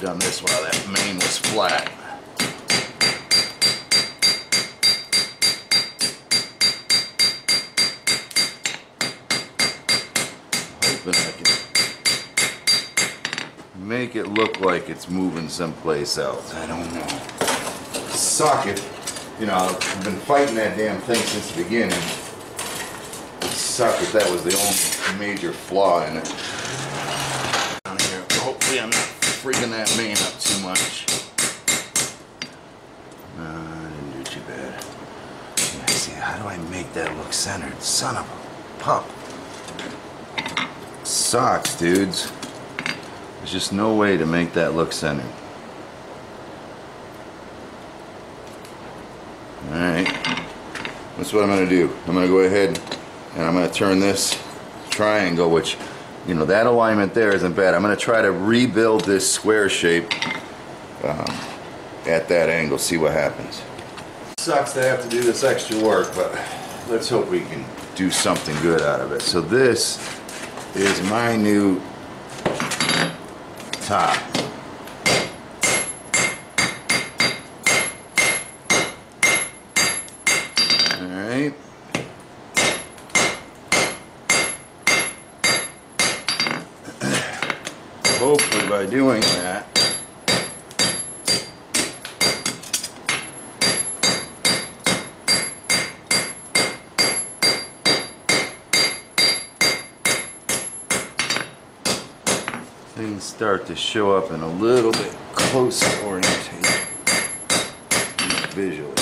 done this while that mane was flat. Hoping I can make it look like it's moving someplace else. I don't know. Socket, you know, I've been fighting that damn thing since the beginning. Socket, that was the only major flaw in it. Down here, hopefully I'm not freaking that mane up too much. No, I didn't do too bad. See, how do I make that look centered? Son of a pup. Sucks, dudes. There's just no way to make that look centered. Alright. That's what I'm going to do. I'm going to go ahead and I'm going to turn this triangle, which you know, that alignment there isn't bad. I'm going to try to rebuild this square shape um, at that angle, see what happens. Sucks to have to do this extra work, but let's hope we can do something good out of it. So this is my new top. hopefully by doing that things start to show up in a little bit closer orientation visually.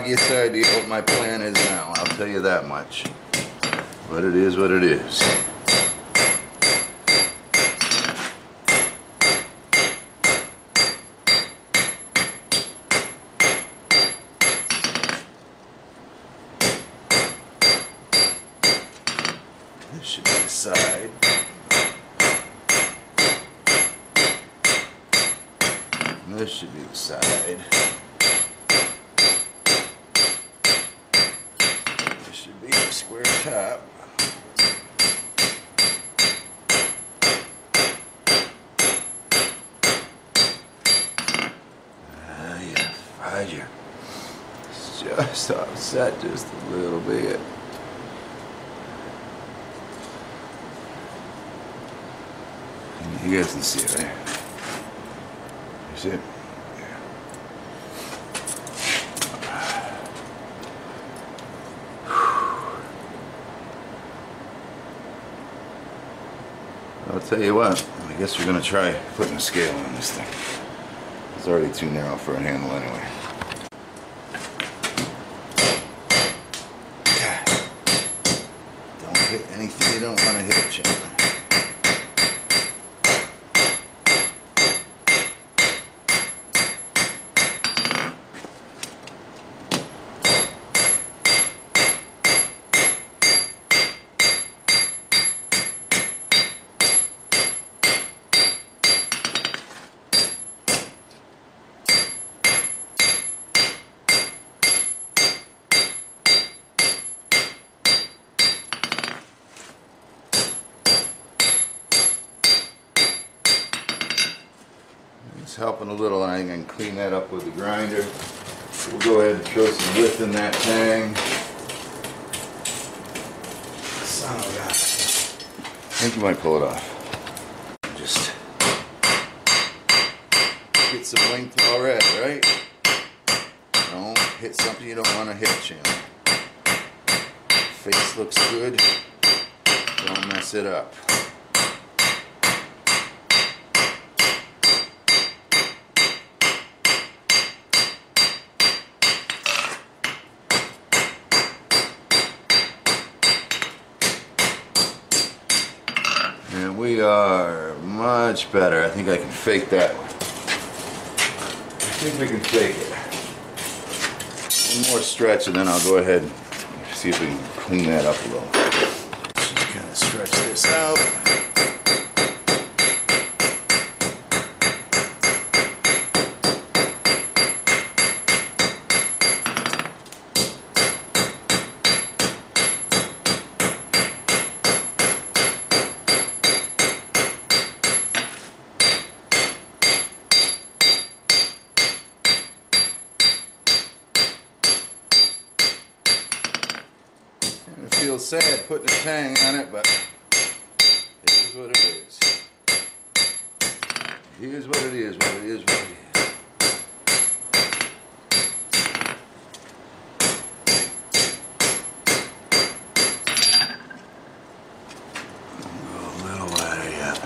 foggiest idea what my plan is now, I'll tell you that much. But it is what it is. This should be the side. This should be the side. square top. Ah, yeah, Roger. It's just offset just a little bit. You guys can see eh? it right? You see it? I'll tell you what, I guess we're gonna try putting a scale on this thing. It's already too narrow for a handle anyway. Don't hit anything you don't want to hit. Think you might pull it off. Just get some length already, right? Don't hit something you don't want to hit, Chandler. Face looks good. Don't mess it up. And we are much better. I think I can fake that. I think we can fake it. One more stretch and then I'll go ahead and see if we can clean that up a little. Just kind of stretch this out. And it feels sad putting a tang on it, but it is what it is. It is what it is, what it is, what it is. Go a little wider yet.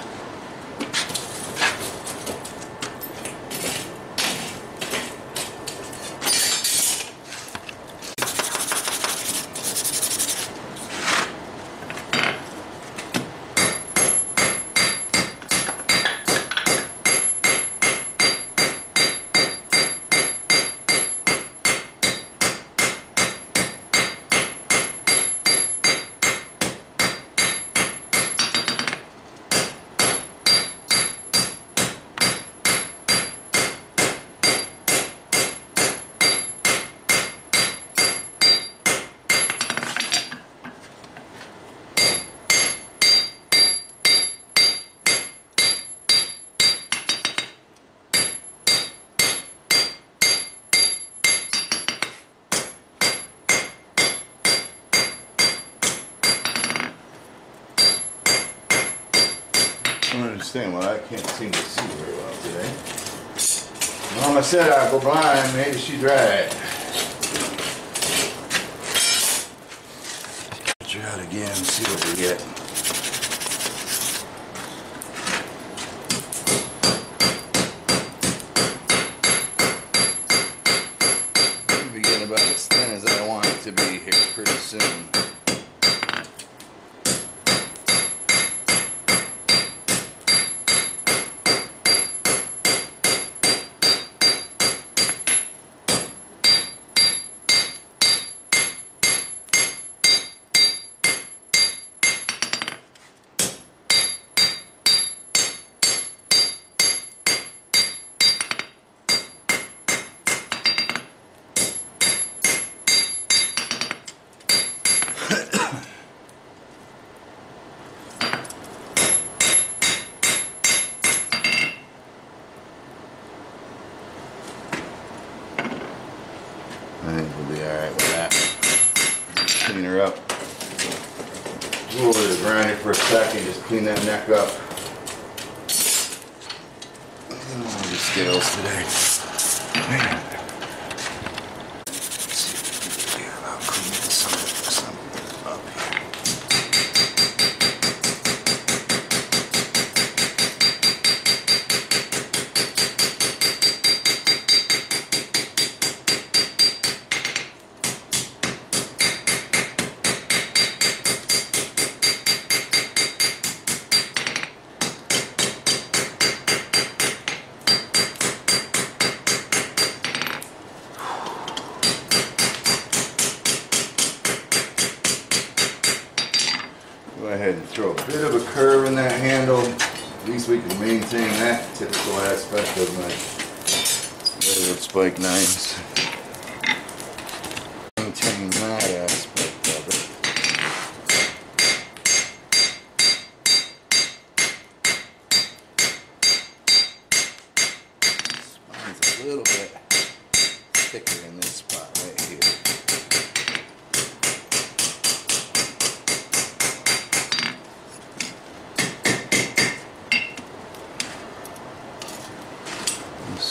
I don't understand why I can't seem to see very well today. Mama said I'd go blind, maybe she's right. Try it again, see what we get.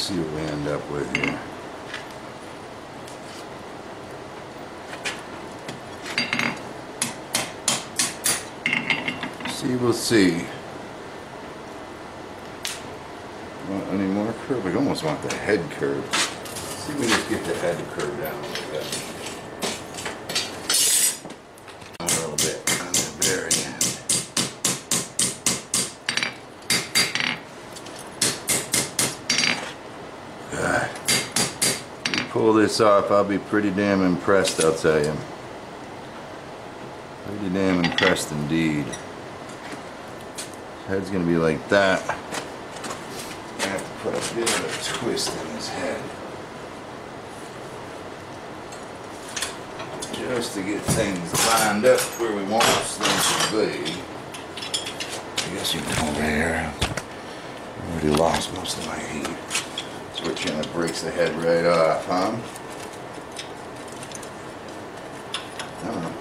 See what we end up with here. See, we'll see. Want any more curve? We almost want the head curve. See if we just get the head curve down bit. A little bit on the very end. God. You pull this off, I'll be pretty damn impressed, I'll tell you. Pretty damn impressed indeed. Head's gonna be like that. I have to put a bit of a twist in his head. Just to get things lined up where we want them to be. I guess you can come over here. I already lost most of my heat. So it kind of breaks the head right off, huh? I don't know.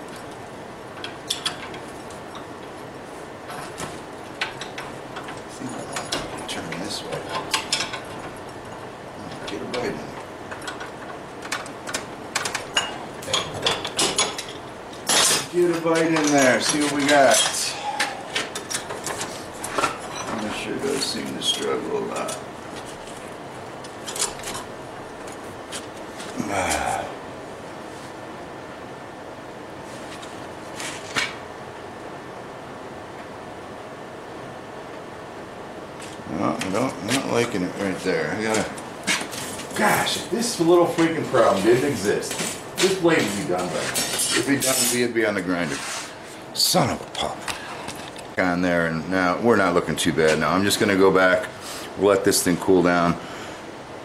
See, I want to turn this way. Get a bite in it. Get a bite in there, see what we got. It sure does seem to struggle a lot. No, I don't, I'm not liking it right there. I gotta. This little freaking problem didn't exist, this blade would be done by. It'd be done, it'd be on the grinder. Son of a pup. On there, and now we're not looking too bad now. I'm just gonna go back, let this thing cool down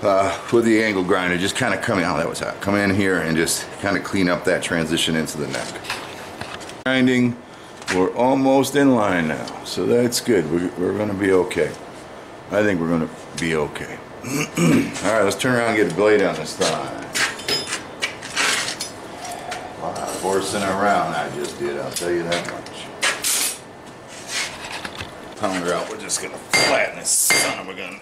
uh, with the angle grinder. Just kind of come in. Oh, that was hot. Come in here and just kind of clean up that transition into the neck. Grinding, we're almost in line now, so that's good. We're, we're gonna be okay. I think we're gonna be okay. <clears throat> All right, let's turn around and get a blade on this lot of horsing around I just did, I'll tell you that much. Pounder out, we're just gonna flatten this son of a gun.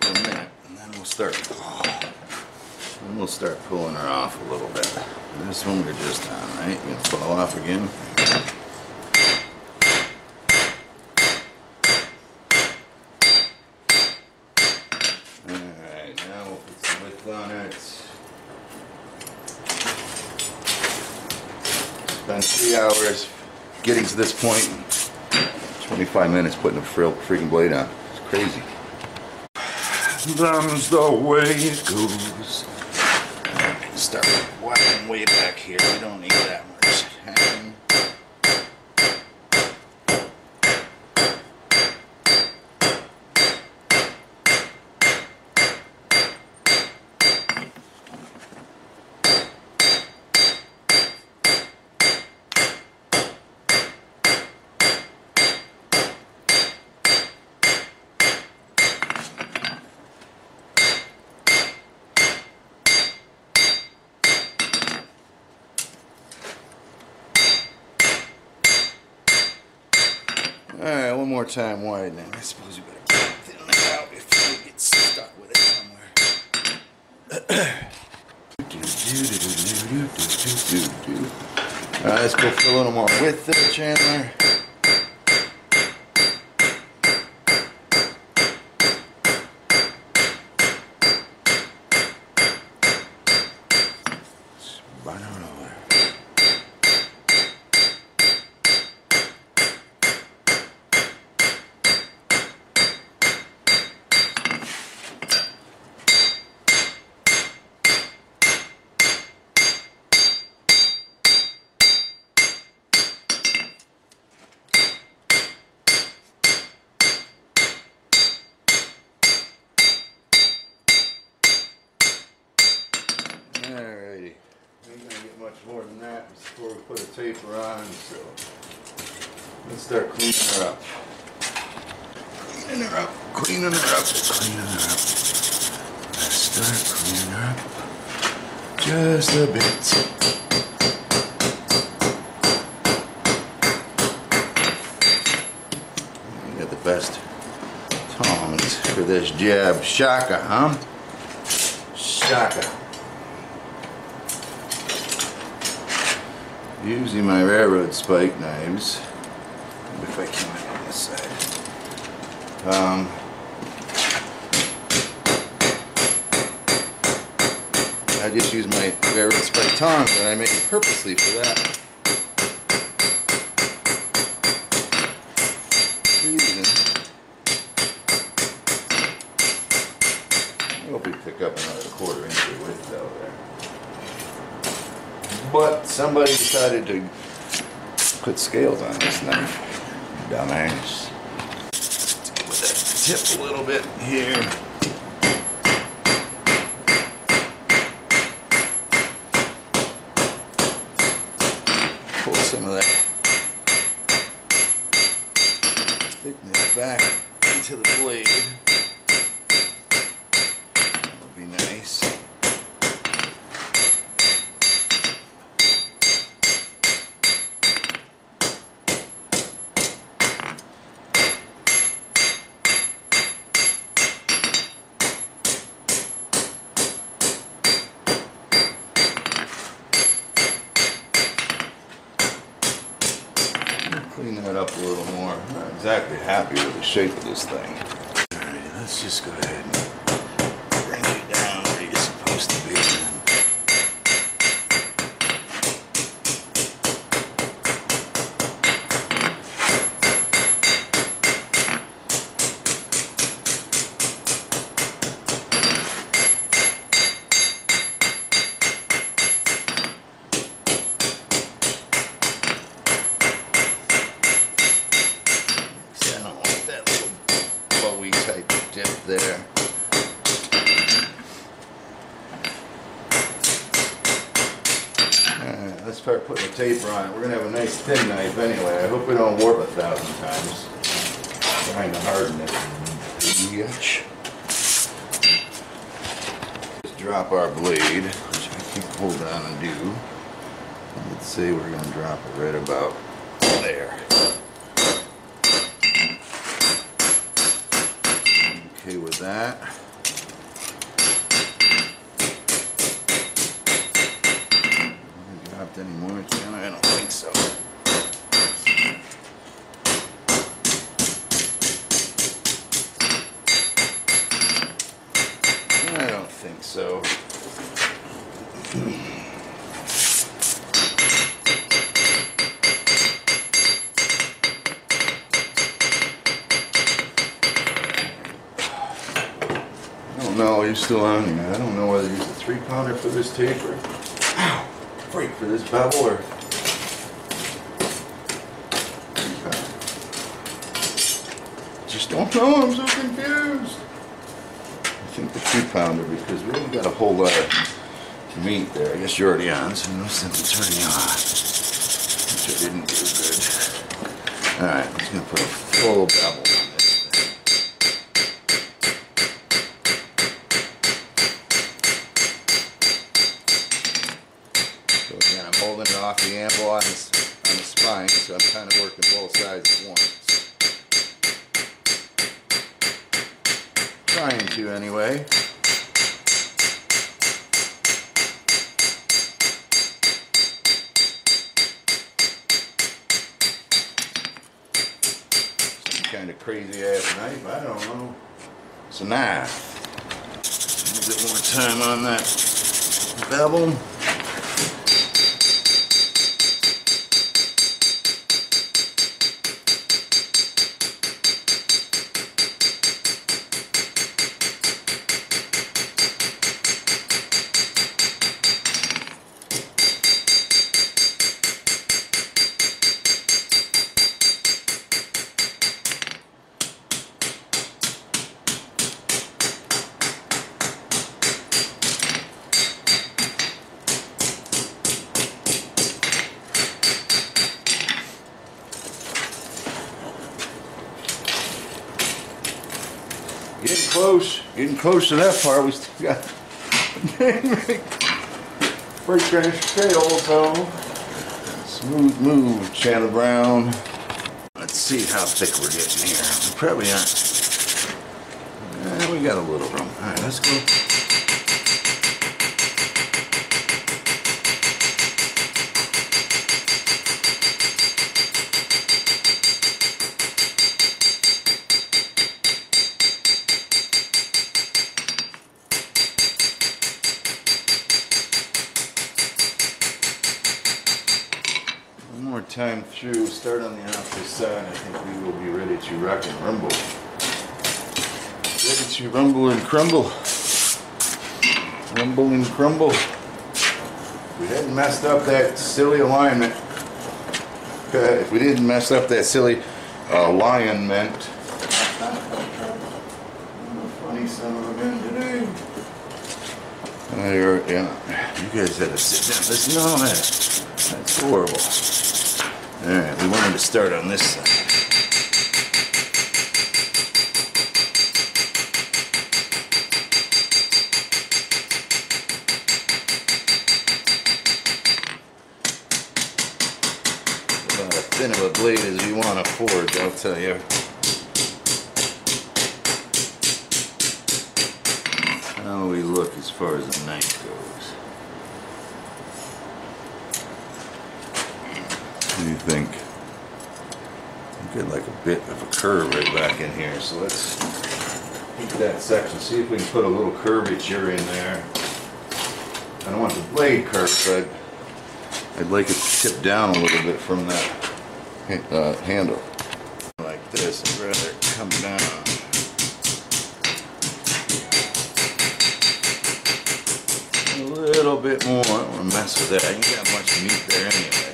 For a minute, and then we'll start. Oh, and we'll start pulling her off a little bit. This one we're just on, right? Gonna fall off again. Alright, now we'll put some three hours getting to this point. 25 minutes putting a frill, freaking blade on. It's crazy. That's the way it goes. Start way back here. We don't need that much. hang. Alright, one more time widening. I suppose you better thin that out before we get stuck with it somewhere. Alright, let's go for a little more width there, Chandler. Run on over. Alrighty. Ain't gonna get much more than that before we put a taper on, so let's start cleaning her up. Cleaning her up, cleaning her up, cleaning her up. Let's start cleaning her up just a bit. You got the best tongs for this jab. Shaka, huh? Shaka. Using my railroad spike knives. If I can on this side. Um, I just use my railroad spike tongs and I make purposely for that. reason. I hope we pick up another quarter inch of width out there. But somebody decided to put scales on this knife. Dumbass. With that tip a little bit here. Some of that thickness back into the blade. Would be nice. Clean that up a little more. Not exactly happy with the shape of this thing. Alright, let's just go ahead and bring it down where you're supposed to be. See, I don't want that little bowie type dip there. Alright, let's start putting a taper on it. We're gonna have a nice thin knife anyway. I hope we don't warp a thousand times. Trying to harden it. Bitch. Just drop our blade, which I can hold down and do. Say we're gonna drop it right about there. Okay with that. Haven't Dropped any more, Jen? I don't think so. I don't think so. I don't know, you're still on here. I don't know whether to use a three pounder for this taper. Ow! Break for this bevel or. Just don't know, I'm so confused. I think the two pounder because we haven't got a whole lot of meat there. I guess you're already on, so no sense in turning on. Which I didn't do good. Alright, I'm just gonna put a full bevel on this thing. So again, I'm holding it off the amble on the, on the spine, so I'm kind of working both sides at once. Trying to anyway. Some kind of crazy ass knife, I don't know. It's a knife. A bit more time on that bevel. Close. To that part. We still got first finish scales so Smooth move, Chandler Brown. Let's see how thick we're getting here. We probably aren't. Eh, we got a little room. All right, let's go. One more time through, start on the opposite side. I think we will be ready to rock and rumble. Ready to rumble and crumble. Rumble and crumble. If we hadn't messed up that silly alignment, uh, if we didn't mess up that silly alignment, funny son of today. Uh, yeah, you guys had to sit down. Listen to all that. That's horrible. Alright, we wanted to start on this side. About as thin of a blade as you want to forge, I'll tell you. How we look as far as the knife goes. What do you think? We like a bit of a curve right back in here, so let's keep that section. See if we can put a little curvature in there. I don't want the blade curved, but I'd like it to tip down a little bit from that uh, handle. Like this, I'd rather come down. A little bit more. I don't want to mess with that. I ain't got much meat there anyway.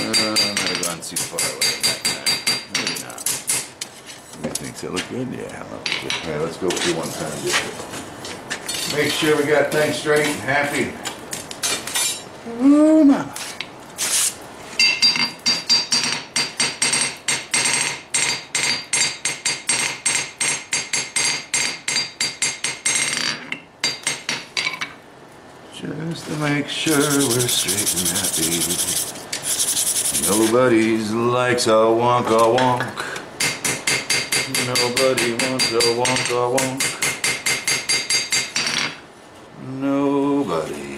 Uh, I might have gone too far away that time. Maybe not. So? Look good? Yeah. that looks good. All right, let's go through one time. Just make sure we got things straight and happy. Ooh, mama. Just to make sure we're straight and happy. Nobody's likes a wonk a wonk. Nobody wants a wonk a wonk. Nobody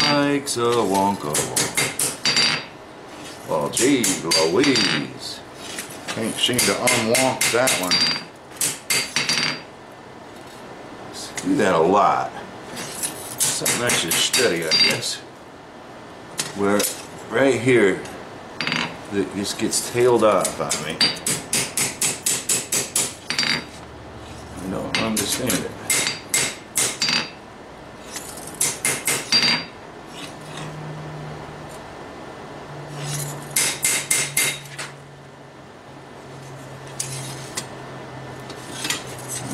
likes a wonk oh, a wonk. Well, gee Louise. Can't seem to unwonk that one. Do that a lot. Something I should study, I guess. Where right here, this gets tailed off on me. I it.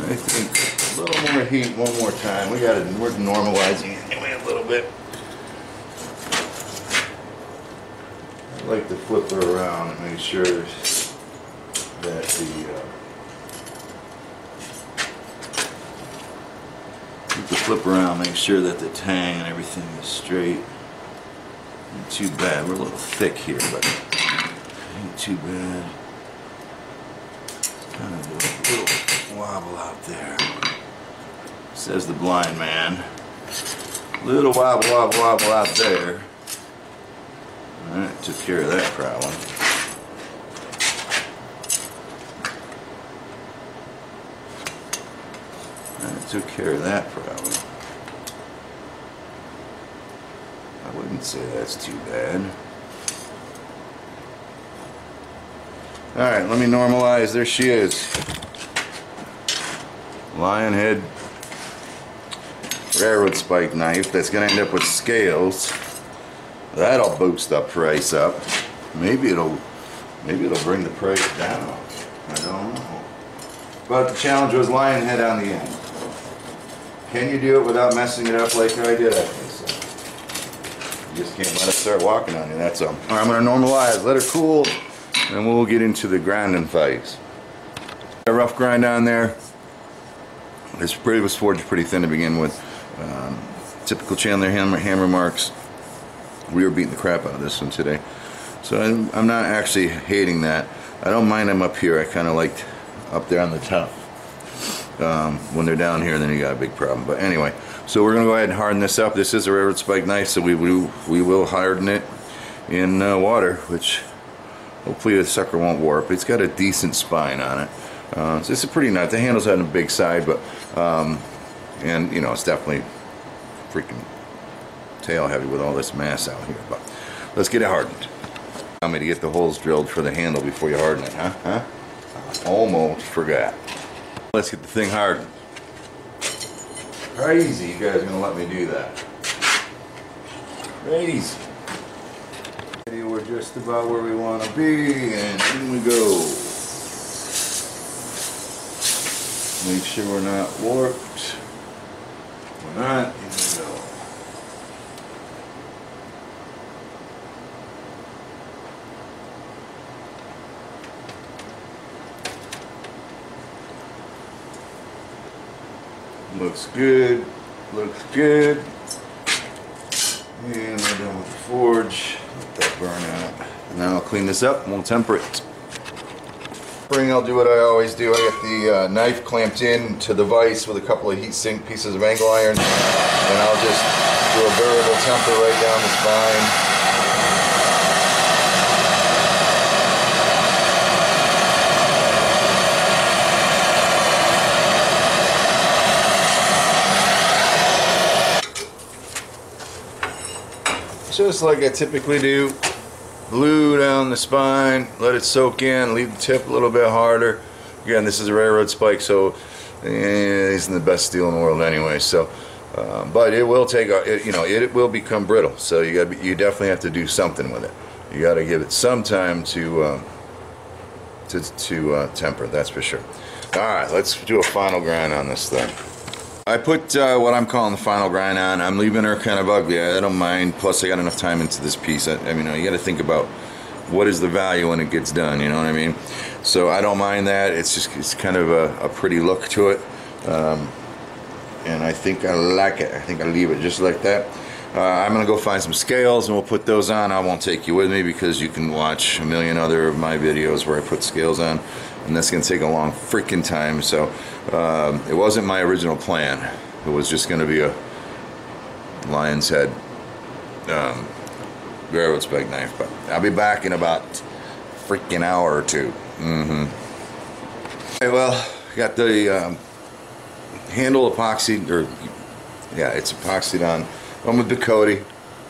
I think a little more heat one more time. We got it. We're normalizing it anyway a little bit. I like to flip her around and make sure that the uh, you can flip around, make sure that the tang and everything is straight. Ain't too bad. We're a little thick here, but ain't too bad. Kind of a little wobble out there. Says the blind man. Little wobble, wobble, wobble out there. Alright, took care of that problem. That took care of that problem. I wouldn't say that's too bad. Alright, let me normalize. There she is. Lionhead railroad spike knife that's going to end up with scales. That'll boost the price up. Maybe it'll maybe it'll bring the price down. I don't know. But the challenge was Lionhead on the end. Can you do it without messing it up like I did? I so. You just can't let it start walking on you, that's all. All right, I'm gonna normalize, let it cool, and we'll get into the grinding phase. A rough grind on there. This pretty was forged pretty thin to begin with. Um, typical Chandler hammer, hammer marks. We were beating the crap out of this one today. So I'm, I'm not actually hating that. I don't mind them up here. I kind of liked up there on the top. Um, when they're down here, then you got a big problem. But anyway, so we're gonna go ahead and harden this up. This is a railroad spike knife, so we we, we will harden it in uh, water, which hopefully the sucker won't warp. It's got a decent spine on it. Uh, so it's a pretty nice. The handle's on the big side, but um, and you know it's definitely freaking tail heavy with all this mass out here. But let's get it hardened. Allow me to get the holes drilled for the handle before you harden it, huh? Huh? Almost forgot. Let's get the thing hardened. Crazy you guys are gonna let me do that. Crazy. We're just about where we want to be, and in we go. Make sure we're not warped. We're not. In we go. Looks good. Looks good. And we're done with the forge. Let that burn out. And now I'll clean this up and we'll temper it. Spring, I'll do what I always do. I get the uh, knife clamped in to the vise with a couple of heat sink pieces of angle iron. And I'll just do a variable temper right down the spine. Just like I typically do. Glue down the spine, let it soak in, leave the tip a little bit harder. Again, this is a railroad spike, so eh, isn't the best steel in the world anyway. So, uh, but it will take, a, it, you know, it, will become brittle. So you got, you definitely have to do something with it. You got to give it some time to, uh, to, to uh, temper. That's for sure. All right, let's do a final grind on this thing. I put uh, what I'm calling the final grind on. I'm leaving her kind of ugly. I don't mind. Plus, I got enough time into this piece. I, I mean, you got to think about what is the value when it gets done. You know what I mean? So I don't mind that. It's just it's kind of a, a pretty look to it, um, and I think I like it. I think I leave it just like that. Uh, I'm gonna go find some scales and we'll put those on. I won't take you with me because you can watch a million other of my videos where I put scales on and that's gonna take a long freaking time so um, it wasn't my original plan. It was just gonna be a lion's head um, railroad spike knife but I'll be back in about freaking hour or two. Mm-hmm. Okay, well got the um, handle epoxy or yeah it's epoxied on. I'm with Bocote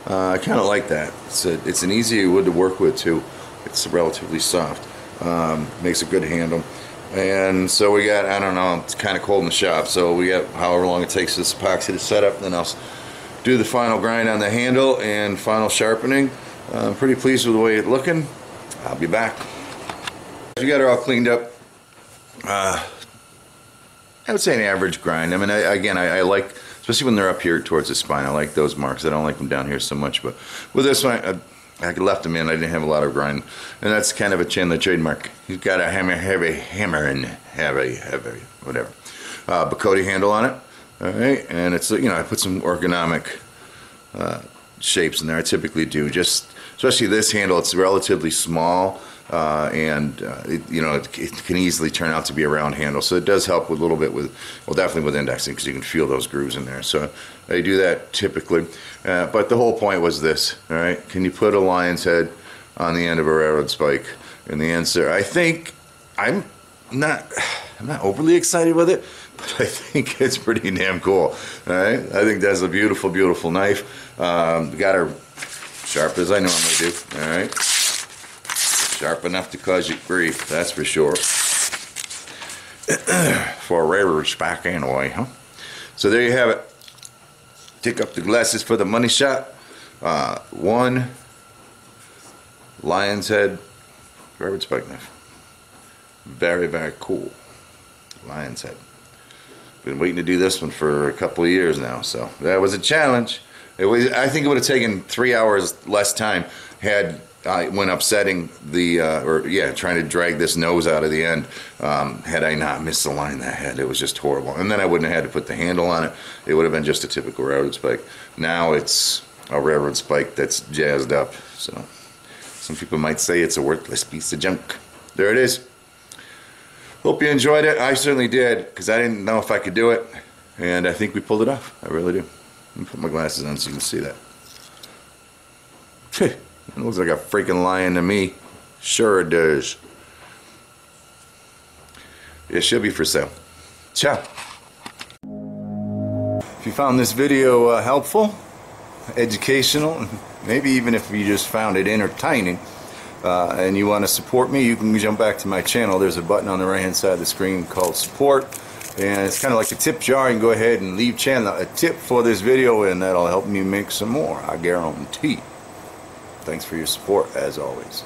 uh, I kind of like that. It's a, it's an easy wood to work with too. It's relatively soft um, makes a good handle. And so we got, I don't know, it's kind of cold in the shop, so we got however long it takes this epoxy to set up, then I'll do the final grind on the handle and final sharpening. Uh, I'm pretty pleased with the way it's looking. I'll be back. We got her all cleaned up. Uh, I would say an average grind. I mean, I, again, I, I, like, especially when they're up here towards the spine, I like those marks. I don't like them down here so much, but with this one, I, I left them in. I didn't have a lot of grind, and that's kind of a Chandler trademark. He's got a hammer, heavy hammer, and heavy, heavy, whatever. Uh, Bocote handle on it. All right, and it's you know I put some ergonomic uh, shapes in there. I typically do just especially this handle. It's relatively small uh, and uh, it, you know it, it, can easily turn out to be a round handle. So it does help with a little bit with, well, definitely with indexing because you can feel those grooves in there. So I do that typically, uh, but the whole point was this. All right, can you put a lion's head on the end of a railroad spike? And the answer, I think, I'm not, I'm not overly excited with it, <laughs> but I think it's pretty damn cool. All right, I think that's a beautiful, beautiful knife. Um, got her sharp as I normally do. All right. Sharp enough to cause you grief, that's for sure. <clears throat> for a railroad spike anyway, huh? So there you have it. Take up the glasses for the money shot. Uh, one lion's head railroad spike knife. Very, very cool. Lion's head. Been waiting to do this one for a couple of years now, so that was a challenge. It was. I think it would have taken three hours less time had I when upsetting the uh, or yeah trying to drag this nose out of the end. Um, had I not misaligned that head, it was just horrible. And then I wouldn't have had to put the handle on it. It would have been just a typical railroad spike. Now it's a railroad spike that's jazzed up. So some people might say it's a worthless piece of junk. There it is. Hope you enjoyed it. I certainly did because I didn't know if I could do it, and I think we pulled it off. I really do. Let me put my glasses on so you can see that. It looks like a freaking lion to me. Sure it does. It should be for sale. Ciao. If you found this video uh, helpful, educational, <laughs> maybe even if you just found it entertaining, uh, and you want to support me, you can jump back to my channel. There's a button on the right hand side of the screen called support and it's kind of like a tip jar you can go ahead and leave Chandler a tip for this video and that'll help me make some more I guarantee thanks for your support as always